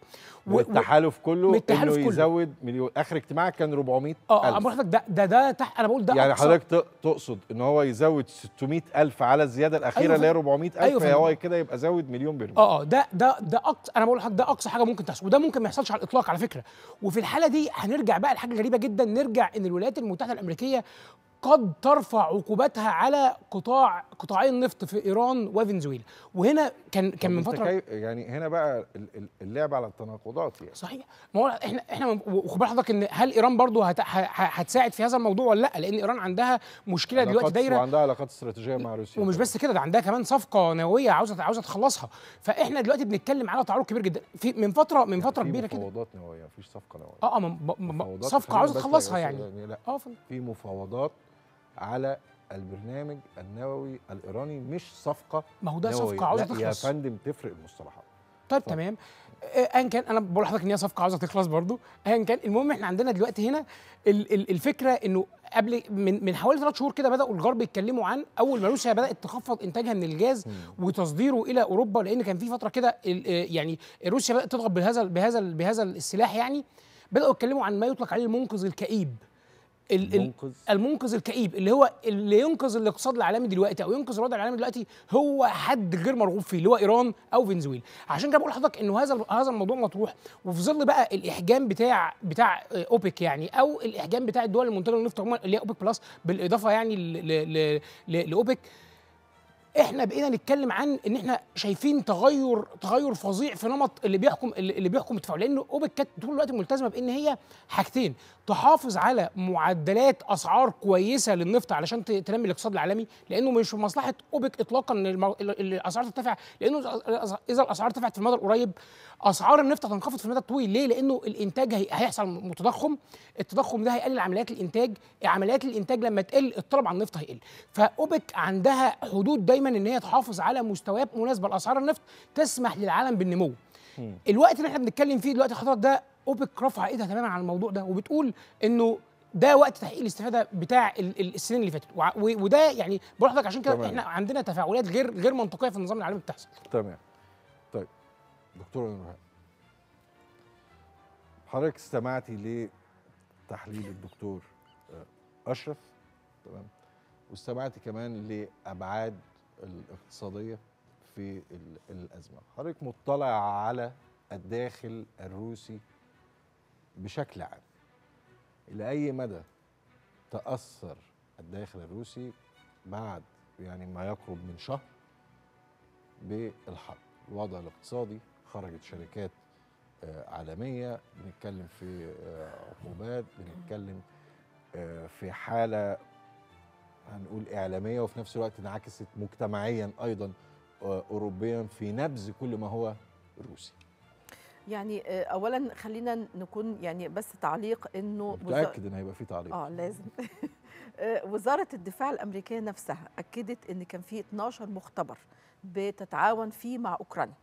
والتحالف كله إنه كله. يزود مليون آخر اجتماع كان 400 آه ألف. ده ده ده تحت أنا بقول ده يعني أقصى- حضرتك تقصد إن هو يزود 600 ألف على الزيادة الأخيرة أيوة اللي هي فندم. 400 ألف أيوة. كده يبقى زود مليون برميل آه آه ده ده ده اقصى أنا بقول لحضرتك ده أقصى حاجة ممكن تحصل وده ممكن ما يحصلش على الإطلاق على فكرة وفي الحالة دي هنرجع بقى لحاجة غريبة جدا نرجع إن الولايات المتحدة الأمريكية قد ترفع عقوباتها على قطاع قطاعي النفط في إيران وفنزويلا. وهنا كان كان من فترة يعني هنا بقى ال- ال- اللعب على التناقضات يعني. صحيح. ما هو إحنا إحنا وخد حضرتك إن هل إيران برضو هت... هتساعد في هذا الموضوع ولا لأ؟ لأن إيران عندها مشكلة دلوقتي دايره وعندها علاقات استراتيجية مع روسيا ومش بس كده ده عندها كمان صفقة نووية عاوزة عاوزة تخلصها. فإحنا دلوقتي بنتكلم على تعارض كبير جدا. في من فتره من فترة في كبيرة كده. مفاوضات نووية مفيش صفقة نووية. آه آه صفقة عاوزة تخلصها يعني. لا آه. في مفاوضات على البرنامج النووي الإيراني مش صفقة ما هو ده. صفقة عاوزة لا يا تخلص. فندم تفرق المصطلحات طيب تمام. آه، ايا كان أنا بقول لحضرتك إن هي صفقة عاوزة تخلص برضو. ايا كان المهم إحنا عندنا دلوقتي هنا ال- ال- الفكرة إنه قبل من من حوالي ثلاث شهور كده بدأوا الغرب يتكلموا عن أول ما روسيا بدأت تخفض إنتاجها من الجاز وتصديره إلى أوروبا لأن كان في فترة كده آه، يعني روسيا بدأت تضغط بهذا بهذا بهذا السلاح يعني بدأوا يتكلموا عن ما يطلق عليه المنقذ الكئيب. ال- ال- المنقذ؟ المنقذ الكئيب اللي هو اللي ينقذ الاقتصاد العالمي دلوقتي أو ينقذ الوضع العالمي دلوقتي هو حد غير مرغوب فيه اللي هو إيران أو فنزويلا عشان كده بقول لحضرتك إنه هذا هذا الموضوع مطروح وفي ظل بقى الإحجام بتاع بتاع أوبك يعني أو الإحجام بتاع الدول المنتجة للنفط عموما اللي هي أوبك بلس بالإضافة يعني ل- ل- ل- ل- لأوبك إحنا بقينا نتكلم عن ان إحنا شايفين تغير تغير فظيع في نمط اللي بيحكم اللي بيحكم التفاعل. لأن أوبك كانت طول الوقت ملتزمة بإن هي حاجتين. تحافظ على معدلات أسعار كويسة للنفط علشان تنمي الاقتصاد العالمي لأنه مش في مصلحة أوبك اطلاقا إن الأسعار ترتفع لأنه إذا الأسعار ارتفعت في المدى القريب اسعار النفط هتنخفض في المدى الطويل. ليه؟ لأنه الانتاج هي- هيحصل متضخم. التضخم ده هيقلل عمليات الانتاج. عمليات الانتاج لما تقل الطلب على النفط هيقل. فأوبك عندها حدود دايما إن هي تحافظ على مستويات مناسبة لأسعار النفط تسمح للعالم بالنمو. الوقت اللي إحنا بنتكلم فيه دلوقتي حضرتك ده أوبك رفع إيدها تماما عن الموضوع ده وبتقول إنه ده وقت تحقيق الاستفادة بتاع ال- ال- السنين اللي فاتت. وده يعني بقول لحضرتك عشان كده. إحنا عندنا تفاعلات غير غير منطقية في النظام العالمي بتحصل. تمام. دكتور نورهان حضرتك استمعتي لتحليل الدكتور آه، أشرف تمام؟ واستمعتي كمان لأبعاد الاقتصادية في ال- الأزمة. حضرتك مطلع على الداخل الروسي بشكل عام. إلى أي مدى تأثر الداخل الروسي بعد يعني ما يقرب من شهر بالحرب؟ الوضع الاقتصادي خرجت شركات آه، عالمية بنتكلم في آه، عقوبات بنتكلم آه، في حالة هنقول إعلامية وفي نفس الوقت انعكست مجتمعيا أيضا آه، أوروبيا في نبذ كل ما هو روسي. يعني اولا خلينا نكون يعني بس تعليق إنه متأكد إن هيبقى في تعليق. آه لازم. (laughs) وزارة الدفاع الأمريكية نفسها أكدت إن كان في 12 مختبر بتتعاون فيه مع أوكرانيا.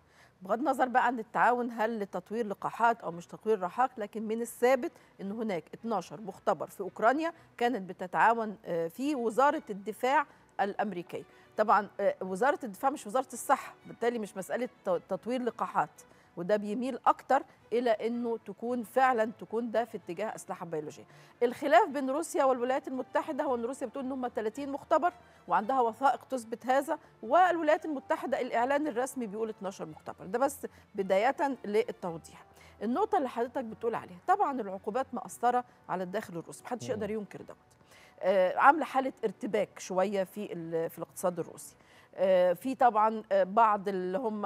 بغض النظر بقى عن التعاون هل لتطوير لقاحات أو مش تطوير رحاق لكن من الثابت إن هناك 12 مختبر في أوكرانيا كانت بتتعاون آه، فيه وزارة الدفاع الأمريكية. طبعا آه، وزارة الدفاع مش وزارة الصحة بالتالي مش مسألة تطوير لقاحات. وده بيميل أكتر إلى إنه تكون فعلا تكون ده في اتجاه أسلحة بيولوجية. الخلاف بين روسيا والولايات المتحدة هو إن روسيا بتقول إن هم 30 مختبر وعندها وثائق تثبت هذا والولايات المتحدة الإعلان الرسمي بيقول 12 مختبر ده بس بداية للتوضيح. النقطة اللي حضرتك بتقول عليها طبعا العقوبات مأثرة على الداخل الروسي محدش يقدر ينكر دوت. آه، عاملة حالة ارتباك شوية في في الاقتصاد الروسي. آه، في طبعا آه، بعض اللي هم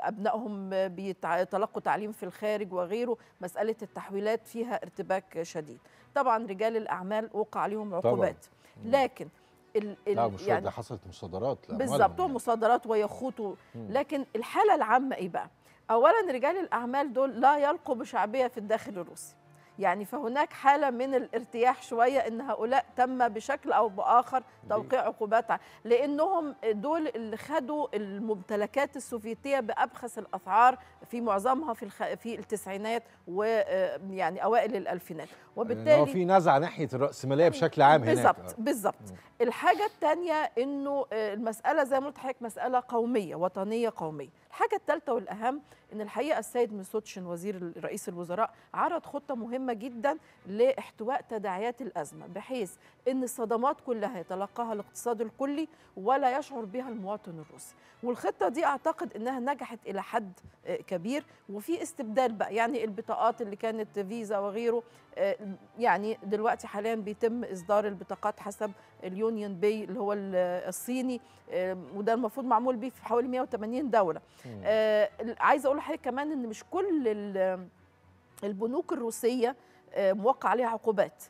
أبنائهم بيتلقوا تعليم في الخارج وغيره مسألة التحويلات فيها ارتباك شديد. طبعا رجال الأعمال وقع عليهم طبعاً. عقوبات. لكن ال ال لا مش يعني ده حصلت مصادرات بالظبط ومصادرات ويخوضوا مم. لكن الحالة العامة إيه بقى؟ اولا رجال الأعمال دول لا يلقوا بشعبية في الداخل الروسي. يعني فهناك حالة من الارتياح شوية إن هؤلاء تم بشكل أو بآخر توقيع عقوبات لأنهم دول اللي خدوا الممتلكات السوفيتية بأبخس الأسعار في معظمها في الخ... في التسعينات ويعني أوائل الألفينات. يعني هو وبالتالي في نزعة ناحية الرأسمالية بشكل عام هناك. بالظبط بالظبط. الحاجة الثانية إنه آه، المسألة زي ما قلت لحضرتك مسألة قومية وطنية قومية. الحاجة الثالثه والأهم إن الحقيقة السيد ميسوتشن وزير رئيس الوزراء عرض خطة مهمة جدا لإحتواء تداعيات الأزمة بحيث إن الصدمات كلها يتلقاها الاقتصاد الكلي ولا يشعر بها المواطن الروسي. والخطة دي أعتقد إنها نجحت إلى حد آه، كبير. وفي استبدال بقى يعني البطاقات اللي كانت فيزا وغيره آه، يعني دلوقتي حاليا بيتم إصدار البطاقات حسب اليونيون بي اللي هو ال- الصيني آه، وده المفروض معمول بيه في حوالي 180 دولة. عايزه أقول لحضرتك كمان إن مش كل ال- البنوك الروسية آه، موقع عليها عقوبات.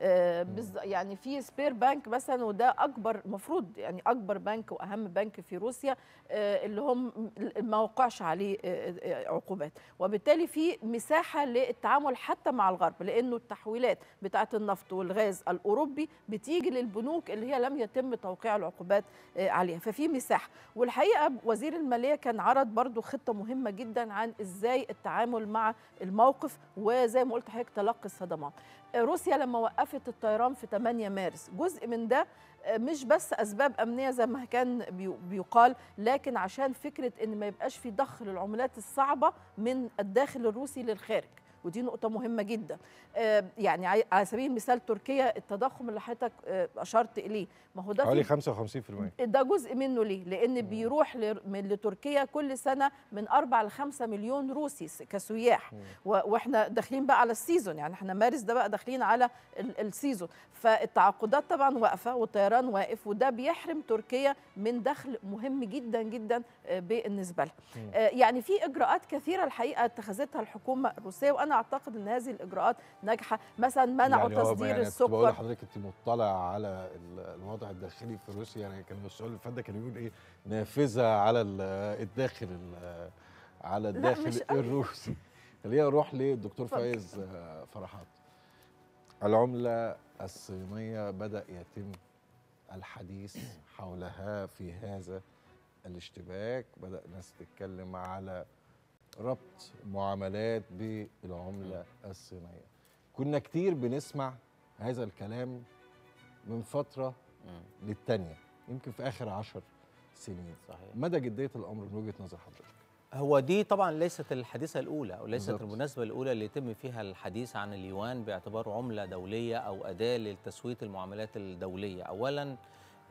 يعني في سبير بانك مثلا وده أكبر المفروض يعني أكبر بنك وأهم بنك في روسيا آه، اللي هم ما وقعش عليه آه، آه، عقوبات. وبالتالي في مساحة للتعامل حتى مع الغرب لأنه التحويلات بتاعه النفط والغاز الأوروبي بتيجي للبنوك اللي هي لم يتم توقيع العقوبات آه، عليها. ففي مساحة. والحقيقة وزير المالية كان عرض برضو خطة مهمة جدا عن إزاي التعامل مع الموقف وزي ما قلت حضرتك تلقي الصدمات. روسيا لما وقفت الطيران في 8 مارس جزء من ده آه، مش بس أسباب أمنية زي ما كان بي- بيقال لكن عشان فكرة إن ما يبقاش في ضخ للعملات الصعبة من الداخل الروسي للخارج. ودي نقطة مهمة جدا. آه، يعني على سبيل المثال تركيا التضخم اللي حضرتك آه، أشرت إليه ما هو ده حوالي في 55% ده جزء منه ليه؟ لأن بيروح لتركيا كل سنة من 4 ل 5 مليون روسي كسياح. وإحنا داخلين بقى على ال season يعني إحنا مارس ده بقى داخلين على ال- ال season. فالتعاقدات طبعا واقفة والطيران واقف وده بيحرم تركيا من دخل مهم جدا جدا آه، بالنسبة لها. يعني في إجراءات كثيرة الحقيقة اتخذتها الحكومة الروسية وأنا أعتقد أن هذه الإجراءات ناجحة. مثلا منعوا يعني تصدير يعني كنت بقول السكر لحضرتك أنت مطلع على ال- الوضع الداخلي في روسيا. يعني كان السؤال اللي فات ده كان يقول إيه؟ نافذة على ال- الداخل ال- على الداخل. الروسي. خلينا نروح للدكتور. فايز آه، فرحات. العملة الصينية بدأ يتم الحديث حولها في هذا الاشتباك. بدأ ناس تتكلم على ربط معاملات بالعملة الصينية. كنا كتير بنسمع هذا الكلام من فترة للتانية يمكن في آخر عشر سنين. صحيح. مدى جدية الأمر من وجهة نظر حضرتك؟ هو دي طبعا ليست الحادثة الأولى أو ليست بالظبط. المناسبة الأولى اللي يتم فيها الحديث عن اليوان باعتباره عملة دولية أو أداة لتسوية المعاملات الدولية. أولا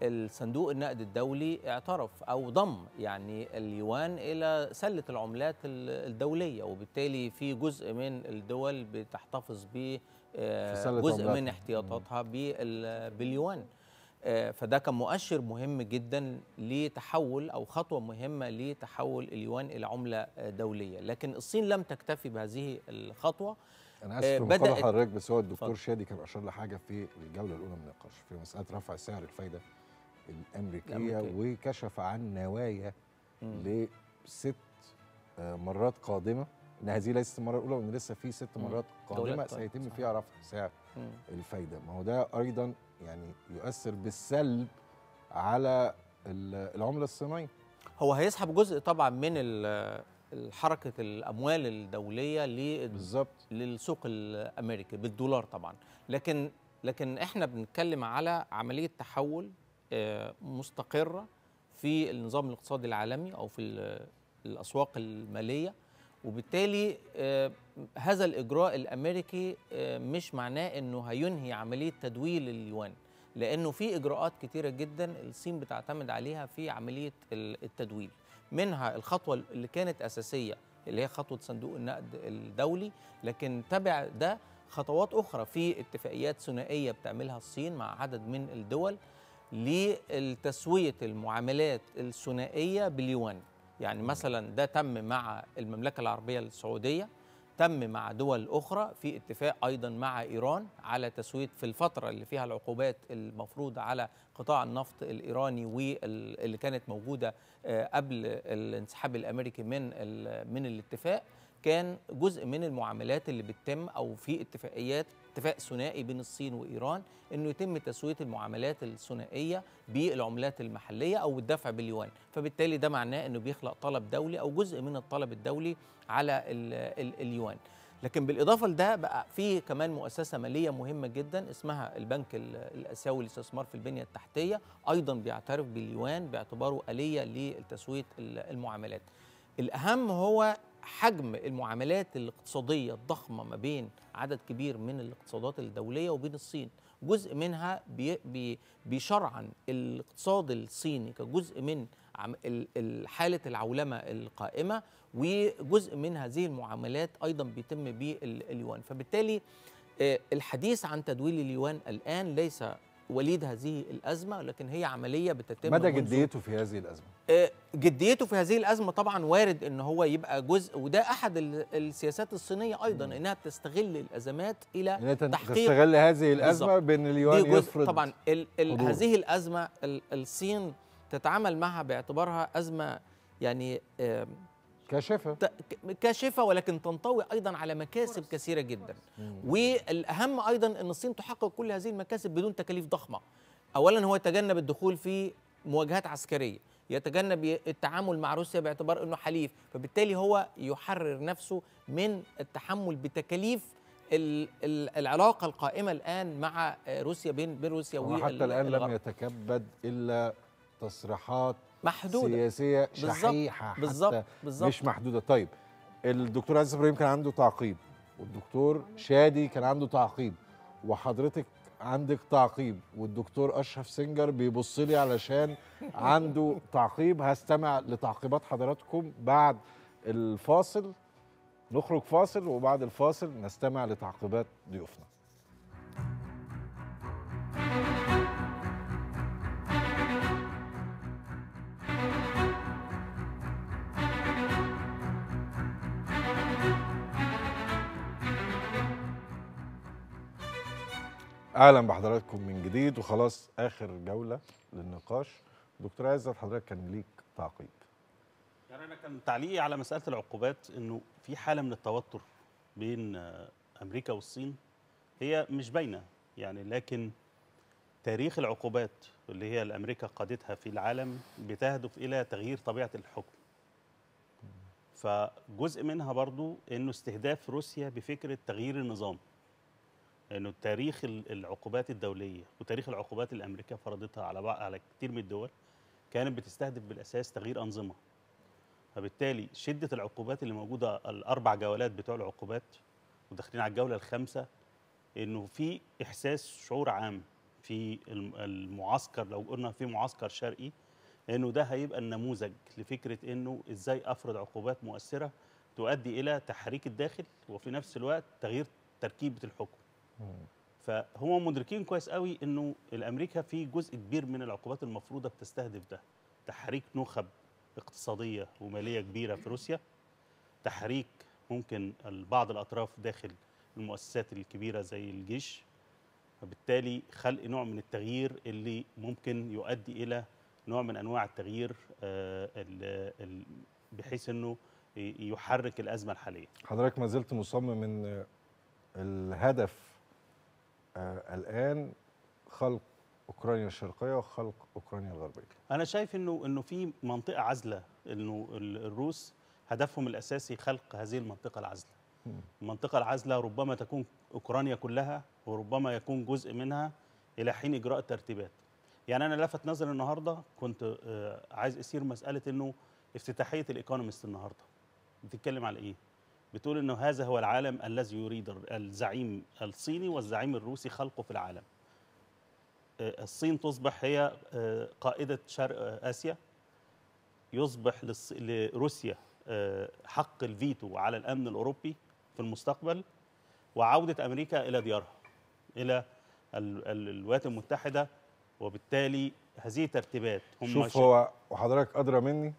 الصندوق النقد الدولي اعترف أو ضم يعني اليوان إلى سلة العملات ال- الدولية وبالتالي في جزء من الدول بتحتفظ ب آه، جزء من. احتياطاتها بال- باليوان آه، فده كان مؤشر مهم جدا لتحول أو خطوة مهمة لتحول اليوان إلى عملة دولية لكن الصين لم تكتفي بهذه الخطوة أنا آه، آسف بدأت- حضرتك بس هو الدكتور اتفضل. شادي كان اشار لحاجه في الجولة الأولى من النقاش في مسألة رفع سعر الفايدة الأمريكية, الأمريكية. وكشف عن نوايا. لست آه، مرات قادمة إن هذه ليست المره الاولى وإن لسه في ست. مرات قادمة قادمة، سيتم. فيها رفع سعر مم. الفايدة ما هو ده أيضا يعني يؤثر بالسلب على ال- العملة الصينية هو هيسحب جزء طبعا من حركة الأموال الدولية بالظبط للسوق الأمريكي بالدولار طبعا لكن لكن إحنا بنتكلم على عملية تحول آه، مستقرة في النظام الاقتصادي العالمي أو في ال- الأسواق المالية. وبالتالي آه، هذا الإجراء الأمريكي آه، مش معناه إنه هينهي عملية تدويل اليوان لأنه في إجراءات كتيرة جدا الصين بتعتمد عليها في عملية ال- التدويل. منها الخطوة اللي كانت أساسية اللي هي خطوة صندوق النقد الدولي لكن تبع ده خطوات أخرى في اتفاقيات ثنائية بتعملها الصين مع عدد من الدول. لتسويه المعاملات الثنائية باليوان يعني مثلا ده تم مع المملكة العربية السعودية تم مع دول أخرى في اتفاق أيضا مع إيران على تسوية في الفترة اللي فيها العقوبات المفروضه على قطاع النفط الإيراني واللي كانت موجودة آه، قبل الانسحاب الأمريكي من من الاتفاق كان جزء من المعاملات اللي بتتم أو في اتفاقيات اتفاق ثنائي بين الصين وإيران إنه يتم تسوية المعاملات الثنائية بالعملات المحلية أو الدفع باليوان. فبالتالي ده معناه إنه بيخلق طلب دولي أو جزء من الطلب الدولي على ال ال اليوان. لكن بالإضافة لده بقى في كمان مؤسسة مالية مهمة جدا اسمها البنك ال- الآسيوي للاستثمار في البنية التحتية أيضا بيعترف باليوان باعتباره آلية لتسوية ال- المعاملات. الأهم هو حجم المعاملات الاقتصادية الضخمة ما بين عدد كبير من الاقتصادات الدولية وبين الصين. جزء منها بي بي بيشرعن الاقتصاد الصيني كجزء من عم- ال- ال- حاله العولمة القائمة وجزء من هذه المعاملات أيضا بيتم باليوان فبالتالي آه، الحديث عن تدويل اليوان الآن ليس وليد هذه الأزمة لكن هي عملية بتتم مدى جديته في هذه الأزمة آه، جديته في هذه الأزمة طبعا وارد إن هو يبقى جزء وده أحد ال- السياسات الصينية أيضا إنها بتستغل الأزمات إلى انت تحقيق تستغل هذه الأزمة. بأن اليوان يفرض طبعا ال ال. هذه الأزمة ال الصين تتعامل معها باعتبارها أزمة يعني آم، كاشفة. ت- ك- كاشفة ولكن تنطوي أيضا على مكاسب كثيرة جدا. والأهم أيضا إن الصين تحقق كل هذه المكاسب بدون تكاليف ضخمة. اولا هو يتجنب الدخول في مواجهات عسكرية يتجنب التعامل مع روسيا باعتبار إنه حليف فبالتالي هو يحرر نفسه من التحمل بتكاليف ال- ال- العلاقة القائمة الآن مع روسيا بين بين روسيا هو حتى وال- الآن لم. يتكبد إلا تصريحات محدودة. سياسية شحيحة بالظبط، بالظبط. مش محدودة طيب الدكتور عزيز إبراهيم كان عنده تعقيب والدكتور شادي كان عنده تعقيب وحضرتك عندك تعقيب والدكتور أشرف سنجر بيبص لي علشان عنده تعقيب هستمع لتعقيبات حضراتكم بعد الفاصل نخرج فاصل وبعد الفاصل نستمع لتعقيبات ضيوفنا أهلا بحضراتكم من جديد وخلاص آخر جولة للنقاش. دكتور عزت حضرتك كان ليك تعقيب. يعني أنا كان تعليقي على مسألة العقوبات إنه في حالة من التوتر بين أمريكا والصين. هي مش باينة يعني لكن تاريخ العقوبات اللي هي اللي أمريكا قادتها في العالم بتهدف إلى تغيير طبيعة الحكم. فجزء منها برضو إنه استهداف روسيا بفكرة تغيير النظام. إنه تاريخ ال- العقوبات الدولية وتاريخ العقوبات اللي أمريكا فرضتها على على كتير من الدول كانت بتستهدف بالأساس تغيير أنظمة. فبالتالي شدة العقوبات اللي موجودة الأربع جولات بتوع العقوبات وداخلين على الجولة الخامسة إنه في إحساس شعور عام في الم- المعسكر لو قلنا في معسكر شرقي إنه ده هيبقى النموذج لفكرة إنه إزاي أفرض عقوبات مؤثرة تؤدي إلى تحريك الداخل وفي نفس الوقت تغيير تركيبة الحكم. فهم مدركين كويس قوي إنه الأمريكا في جزء كبير من العقوبات المفروضة بتستهدف ده. تحريك نخب اقتصادية ومالية كبيرة في روسيا. تحريك ممكن بعض الأطراف داخل المؤسسات الكبيرة زي الجيش. وبالتالي خلق نوع من التغيير اللي ممكن يؤدي إلى نوع من أنواع التغيير آه، بحيث إنه يحرك الأزمة الحالية. حضرتك ما زلت مصمم إن الهدف الآن خلق أوكرانيا الشرقية وخلق أوكرانيا الغربية. أنا شايف إنه إنه في منطقة عازله إنه ال- الروس هدفهم الأساسي خلق هذه المنطقة العازله المنطقة العازله ربما تكون أوكرانيا كلها وربما يكون جزء منها إلى حين إجراء الترتيبات. يعني أنا لفت نظري النهارده كنت آه، عايز أثير مسألة إنه افتتاحية ال Economist النهارده. بتتكلم على إيه؟ بتقول إنه هذا هو العالم الذي يريد الزعيم الصيني والزعيم الروسي خلقه في العالم. آه، الصين تصبح هي آه، قائدة شرق آسيا يصبح للص- لروسيا آه، حق الفيتو على الأمن الأوروبي في المستقبل وعودة أمريكا إلى ديارها إلى ال- ال- الولايات المتحدة وبالتالي هذه ترتيبات هم شوف هو وحضرتك أدرى مني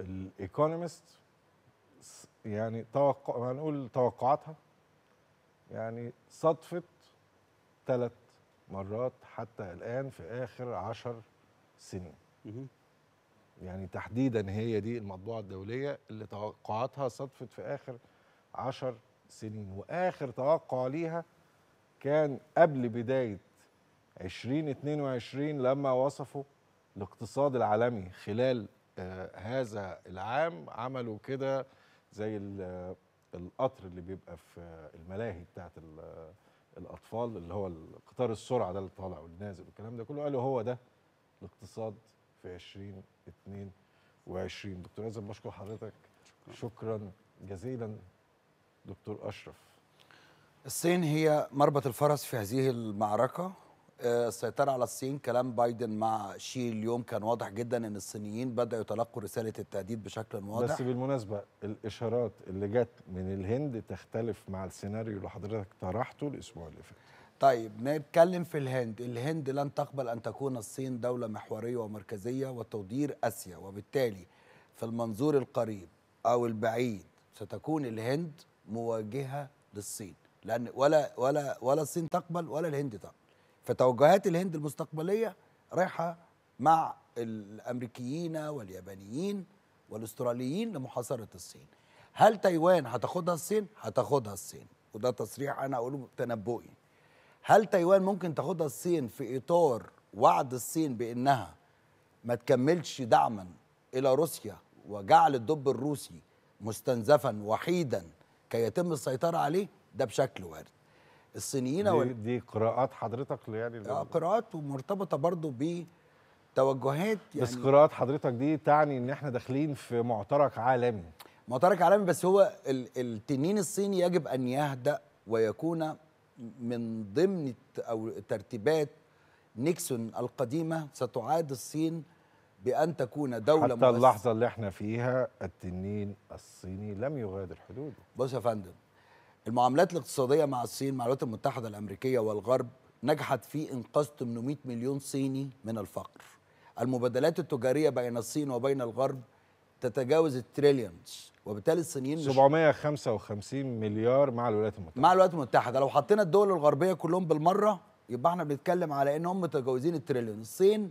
الايكونومست يعني توقع هنقول توقعاتها. يعني صدفت ثلاث مرات حتى الآن في آخر عشر سنين. يعني تحديدا هي دي المطبوعة الدولية اللي توقعاتها صدفت في آخر عشر سنين. وآخر توقع ليها كان قبل بداية 2022 لما وصفوا الاقتصاد العالمي خلال آه هذا العام. عملوا كده زي ال- القطر اللي بيبقى في الملاهي بتاعت ال- الأطفال اللي هو قطار السرعة ده اللي طالع والنازل والكلام ده كله قالوا هو ده الاقتصاد في 2022 2020 دكتور ازم بشكر حضرتك. شكرا. جزيلا دكتور أشرف. الصين هي مربط الفرس في هذه المعركة. آه، السيطرة على الصين كلام بايدن مع شي اليوم كان واضح جدا إن الصينيين بدأوا يتلقوا رسالة التهديد بشكل واضح. بس بالمناسبة الإشارات اللي جت من الهند تختلف مع السيناريو اللي حضرتك طرحته الأسبوع اللي فات. طيب نتكلم في الهند. الهند لن تقبل أن تكون الصين دولة محورية ومركزية وتدير آسيا وبالتالي في المنظور القريب أو البعيد ستكون الهند مواجهة للصين. لأن ولا ولا ولا الصين تقبل ولا الهند تقبل. فتوجهات الهند المستقبلية رايحة مع الأمريكيين واليابانيين والأستراليين لمحاصرة الصين. هل تايوان هتاخدها الصين؟ هتاخدها الصين. وده تصريح أنا أقوله تنبؤي هل تايوان ممكن تاخدها الصين في إطار وعد الصين بأنها ما تكملش دعما إلى روسيا وجعل الدب الروسي مستنزفا وحيدا كي يتم السيطرة عليه؟ ده بشكل وارد. الصينيين دي, وال... دي قراءات حضرتك يعني آه، قراءات ومرتبطة برضو بتوجهات يعني بس قراءات حضرتك دي تعني إن إحنا داخلين في معترك عالمي معترك عالمي بس هو ال- التنين الصيني يجب أن يهدأ ويكون من ضمن أو ترتيبات نيكسون القديمة ستعاد الصين بأن تكون دولة حتى مؤسسة. اللحظة اللي إحنا فيها التنين الصيني لم يغادر حدوده بص يا فندم المعاملات الاقتصادية مع الصين مع الولايات المتحدة الأمريكية والغرب نجحت في إنقاذ 800 مليون صيني من الفقر. المبادلات التجارية بين الصين وبين الغرب تتجاوز ال trillions وبالتالي الصينيين مش 755 مليار مع الولايات المتحدة. مع الولايات المتحدة. لو حطينا الدول الغربية كلهم بالمرة يبقى إحنا بنتكلم على إن هم متجاوزين التريليون. الصين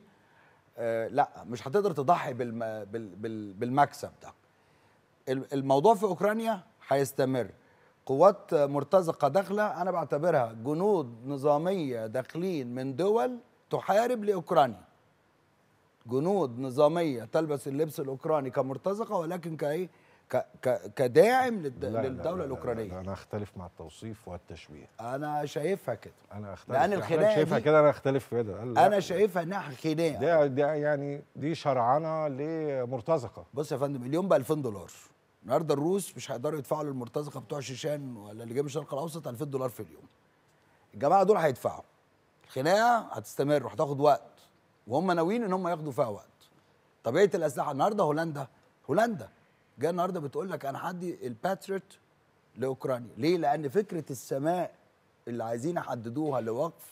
آه لا مش هتقدر تضحي بالم بال بال بالمكسب ده. ال- الموضوع في أوكرانيا هيستمر. قوات مرتزقة داخله أنا بعتبرها جنود نظامية داخلين من دول تحارب لأوكرانيا. جنود نظامية تلبس اللبس الأوكراني كمرتزقة ولكن كايه كداعم للد- لا، لا، للدولة لا، لا، الأوكرانية. لا، أنا أختلف مع التوصيف والتشبيه. أنا شايفها كده. أنا أختلف لأن حضرتك الخناقة شايفها كده أنا أختلف في كده. أنا شايفها إنها خناقة. ده ده يعني دي شرعنه لمرتزقة. بص يا فندم اليوم ب 2000 دولار. النهارده الروس مش هيقدروا يدفعوا للمرتزقة بتوع شيشان ولا اللي جاي من الشرق الأوسط 2000 دولار في اليوم. الجماعة دول هيدفعوا. الخناقة هتستمر وهتاخد وقت وهم ناويين إن هم ياخدوا فيها وقت. طبيعة الأسلحة النهارده هولندا هولندا. جاية النهارده بتقول لك أنا هدي الباتريوت لأوكرانيا. ليه؟ لأن فكرة السماء اللي عايزين يحددوها لوقف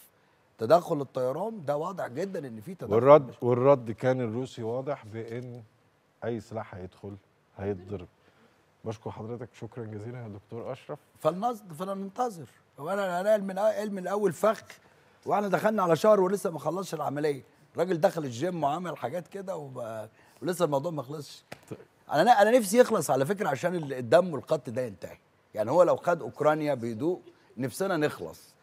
تدخل الطيران ده واضح جدا إن في تدخل. والرد والرد كان الروسي واضح بإن أي سلاح هيدخل هيتضرب. بشكر حضرتك شكرا جزيلا يا دكتور أشرف. فلنصد فلننتظر. هو أنا من علم الأول فخ وإحنا دخلنا على شهر ولسه ما خلصش العملية. الراجل دخل الجيم وعمل حاجات كده وب- ولسه الموضوع ما خلصش. أنا أنا نفسي يخلص على فكرة عشان ال- الدم والقتل ده ينتهي. يعني هو لو خد أوكرانيا بهدوء نفسنا نخلص.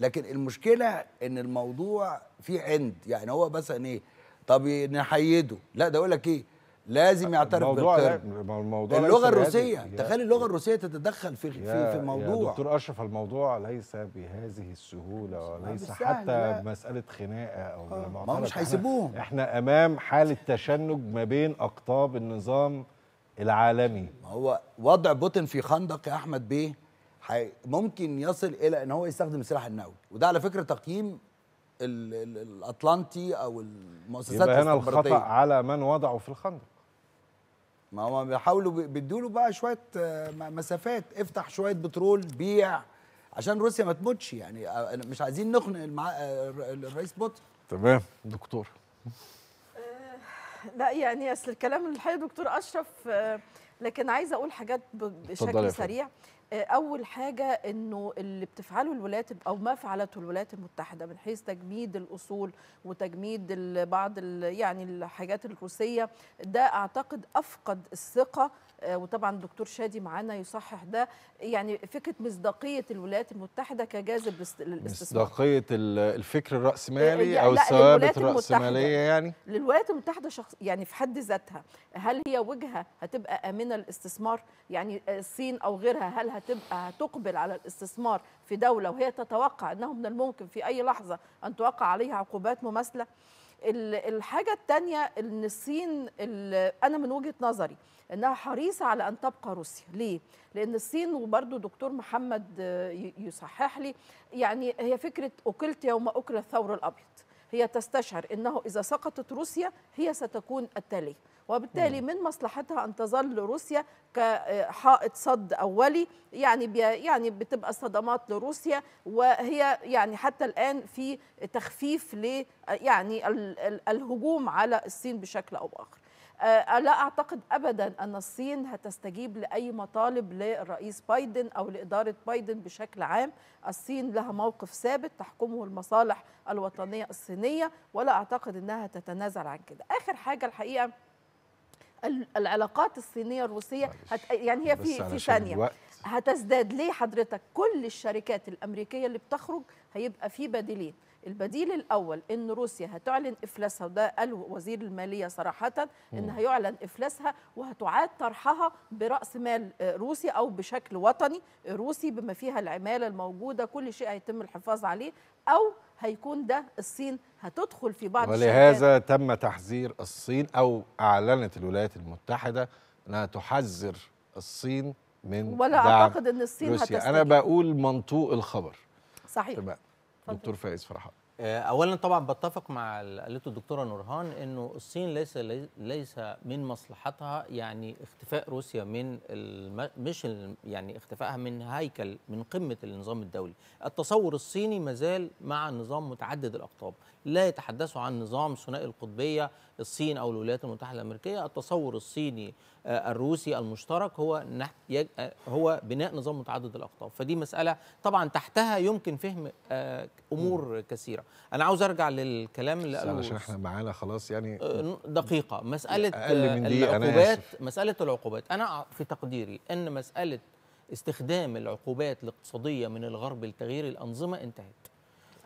لكن المشكلة إن الموضوع فيه عند. يعني هو مثلا إيه؟ طب نحيده. لا ده يقول لك إيه؟ لازم يعترف الموضوع ما الموضوع اللغة الروسية. يا- تخيل اللغة الروسية تتدخل في في, يا- في يا الموضوع. دكتور أشرف الموضوع ليس بهذه السهولة وليس حتى لا. مسألة خناقة أو آه، ما. مش هيسيبوهم. إحنا أمام حالة تشنج ما بين أقطاب النظام العالمي. ما هو وضع بوتين في خندق يا أحمد بيه ممكن يصل إلى إن هو يستخدم السلاح النووي. وده على فكرة تقييم الأطلنطي أو المؤسسات يبقى هنا. الخطأ على من وضعه في الخندق. ما هم بيحاولوا بي- بيدوا له بقى شوية آه، مسافات. افتح شوية بترول بيع. عشان روسيا ما تموتش يعني. آه، مش عايزين نخنق المع... آه، الر- الرئيس بوتين تمام. دكتور. لا يعني أصل الكلام اللي الحقيقة دكتور أشرف لكن عايزة أقول حاجات بشكل. سريع. أول حاجة إنه اللي بتفعله الولايات أو ما فعلته الولايات المتحدة من حيث تجميد الأصول وتجميد بعض يعني الحاجات الروسية ده أعتقد أفقد الثقة وطبعا الدكتور شادي معانا يصحح ده. يعني فكرة مصداقية الولايات المتحدة كجاذب للاست- للاستثمار. مصداقية ال- الفكر الرأسمالي يعني أو الثوابت. الرأسمالية يعني؟ للولايات المتحدة شخص يعني في حد ذاتها هل هي وجهة هتبقى آمنة للاستثمار؟ يعني الصين أو غيرها هل هتبقى هتقبل على الاستثمار في دولة وهي تتوقع أنه من الممكن في أي لحظة أن توقع عليها عقوبات مماثلة؟ ال- الحاجة الثانية إن الصين ال- أنا من وجهة نظري إنها حريصة على أن تبقى روسيا. ليه؟ لأن الصين وبرضو دكتور محمد يصحح لي يعني هي فكرة اكلت يوم أكل الثور الأبيض. هي تستشعر إنه إذا سقطت روسيا هي ستكون التاليه وبالتالي من مصلحتها أن تظل روسيا كحائط صد أولي يعني يعني بتبقى صدمات لروسيا وهي يعني حتى الآن في تخفيف ل يعني ال- ال- الهجوم على الصين بشكل أو بآخر. آه، لا أعتقد ابدا أن الصين هتستجيب لأي مطالب للرئيس بايدن أو لإدارة بايدن بشكل عام. الصين لها موقف ثابت تحكمه المصالح الوطنية الصينية ولا أعتقد إنها تتنازل عن كده. آخر حاجة الحقيقة ال- العلاقات الصينية الروسية هت يعني هي في في ثانية. هتزداد ليه؟ حضرتك كل الشركات الأمريكية اللي بتخرج هيبقى في بديلين. البديل الأول إن روسيا هتعلن إفلاسها وده قال وزير المالية صراحة إن. هيعلن إفلاسها وهتعاد طرحها برأس مال آه، روسي أو بشكل وطني روسي بما فيها العمالة الموجودة كل شيء هيتم الحفاظ عليه أو هيكون ده الصين هتدخل في بعض الشركات ولهذا تم تحذير الصين أو أعلنت الولايات المتحدة أنها تحذر الصين من ولا دعم أعتقد إن الصين روسيا. أنا هتستجيب. بقول منطوق الخبر. صحيح. تمام. دكتور فايز فرحات آه، اولا طبعا بتفق مع اللي قالته الدكتورة نورهان إنه الصين ليس ليس من مصلحتها يعني اختفاء روسيا من الم... مش ال... يعني اختفائها من هيكل من قمة النظام الدولي. التصور الصيني مازال مع نظام متعدد الأقطاب. لا يتحدثوا عن نظام ثنائي القطبية الصين أو الولايات المتحدة الأمريكية. التصور الصيني آه، الروسي المشترك هو. آه، هو بناء نظام متعدد الأقطاب. فدي مسألة طبعا تحتها يمكن فهم آه، أمور كثيرة. أنا عاوز أرجع للكلام اللي قاله علشان إحنا معانا خلاص يعني دقيقة. مسألة أقل من أنا العقوبات آسف. مسألة العقوبات. أنا في تقديري أن مسألة استخدام العقوبات الاقتصادية من الغرب لتغيير الأنظمة انتهت.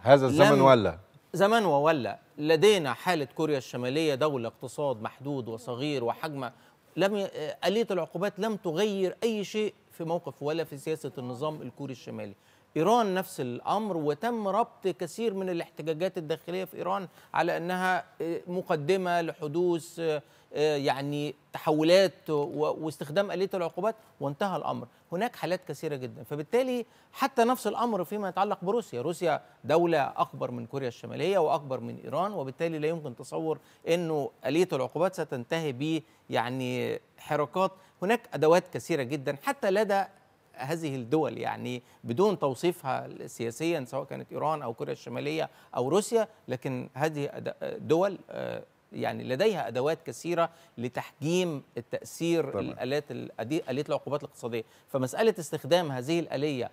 هذا الزمن ولا؟ زمن وولى لدينا حالة كوريا الشمالية دولة اقتصاد محدود وصغير وحجمه لم ي... آلية العقوبات لم تغير أي شيء في موقف ولا في سياسة النظام الكوري الشمالي. إيران نفس الأمر وتم ربط كثير من الاحتجاجات الداخلية في إيران على أنها آه، مقدمة لحدوث آه، يعني تحولات واستخدام آلية العقوبات وانتهى الأمر. هناك حالات كثيرة جدا. فبالتالي حتى نفس الأمر فيما يتعلق بروسيا. روسيا دولة أكبر من كوريا الشمالية وأكبر من إيران وبالتالي لا يمكن تصور أنه آلية العقوبات ستنتهي ب يعني حركات. هناك أدوات كثيرة جدا حتى لدى هذه الدول يعني بدون توصيفها سياسيا سواء كانت إيران أو كوريا الشمالية أو روسيا لكن هذه دول آه، يعني لديها أدوات كثيرة لتحجيم التأثير طبعاً. الآلات آلية العقوبات الاقتصادية. فمسألة استخدام هذه الآلية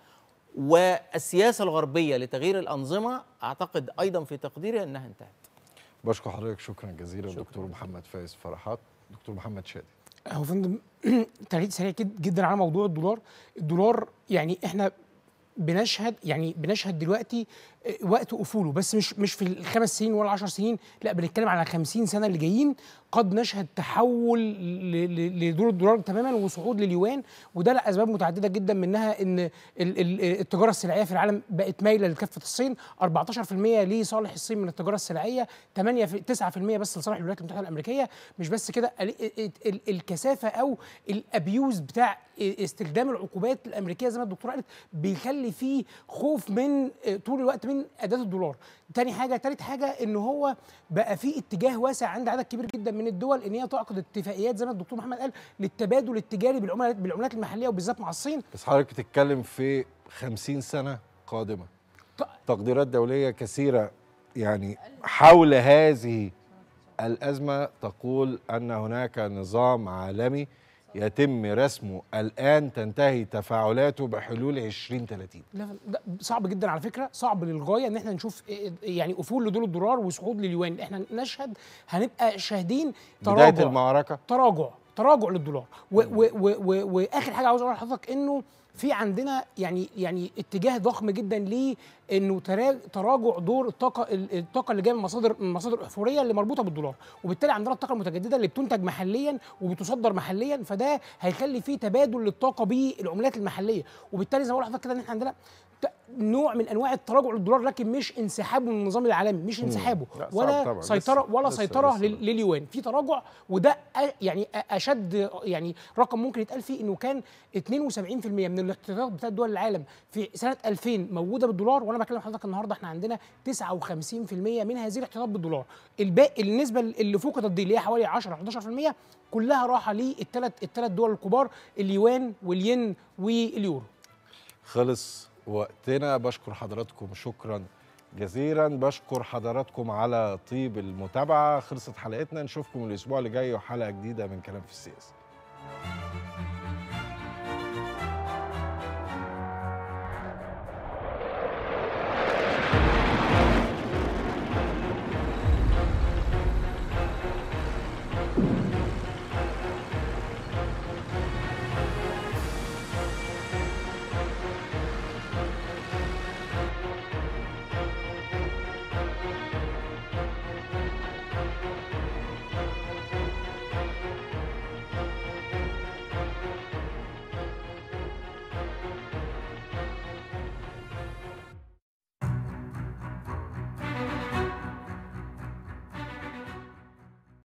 والسياسة الغربية لتغيير الأنظمة أعتقد أيضا في تقديري أنها انتهت. بشكر حضرتك. شكرا جزيلا دكتور محمد فايز فرحات. دكتور محمد شادي. هو فندم (clears throat) تعليق سريع جد- جدا على موضوع الدولار. الدولار يعني إحنا بنشهد يعني بنشهد دلوقتي آه، وقت افوله بس مش مش في الخمس سنين ولا عشر سنين لا بنتكلم على 50 سنة اللي جايين. قد نشهد تحول لدور الدولار تماما وصعود لليوان وده لأسباب متعددة جدا منها إن ال- ال- التجارة السلعية في العالم بقت مايلة لكافة الصين. 14% لصالح الصين من التجارة السلعية 8 في 9% بس لصالح الولايات المتحدة الأمريكية. مش بس كده ال- ال- ال- الكثافة أو الأبيوز بتاع استخدام العقوبات الأمريكية زي ما الدكتوره قالت بيخلي فيه خوف من طول الوقت من أداة الدولار. تاني حاجة تالت حاجة إن هو بقى في اتجاه واسع عند عدد كبير جدا من الدول إن هي تعقد اتفاقيات زي ما الدكتور محمد قال للتبادل التجاري بالعملات بالعملات المحلية وبالذات مع الصين. بس حضرتك بتتكلم في 50 سنة قادمة. تقديرات دولية كثيرة. يعني حول هذه الأزمة تقول أن هناك نظام عالمي يتم رسمه الآن تنتهي تفاعلاته بحلول 2030 لا ده صعب جدا على فكرة صعب للغاية إن إحنا نشوف إيه- يعني افول لدول الدولار وصعود لليوان. إحنا نشهد هنبقى شاهدين بداية تراجع المعركة؟ تراجع تراجع للدولار. واخر حاجة عاوز أقول لحضرتك إنه في عندنا يعني يعني اتجاه ضخم جدا ليه إنه ترا- تراجع دور الطاقة ال- الطاقة اللي جاية من مصادر من مصادر الاحفوريه اللي مربوطة بالدولار وبالتالي عندنا الطاقة المتجددة اللي بتنتج محليا وبتصدر محليا فده هيخلي فيه تبادل للطاقة بالعملات المحلية. وبالتالي زي ما لحضرتك كده إن إحنا عندنا نوع من أنواع التراجع للدولار لكن مش انسحابه من النظام العالمي مش. انسحابه ولا. سيطرة ولا لسه- سيطرة لسه. لليوان في تراجع وده يعني أشد يعني رقم ممكن يتقال فيه إنه كان 72% من الاقتصادات بتاعت دول العالم في سنة 2000 موجودة بالدولار وأنا بكلم حضرتك النهارده إحنا عندنا 59% من هذه الاحتياطات بالدولار الباقي النسبة اللي فقدت دي اللي هي حوالي 10 11% كلها راحة للثلاث الثلاث دول الكبار اليوان والين واليورو خلص وقتنا بشكر حضراتكم شكرا جزيلا. بشكر حضراتكم على طيب المتابعة. خلصت حلقتنا. نشوفكم الأسبوع اللي جاي وحلقة جديدة من كلام في السياسة.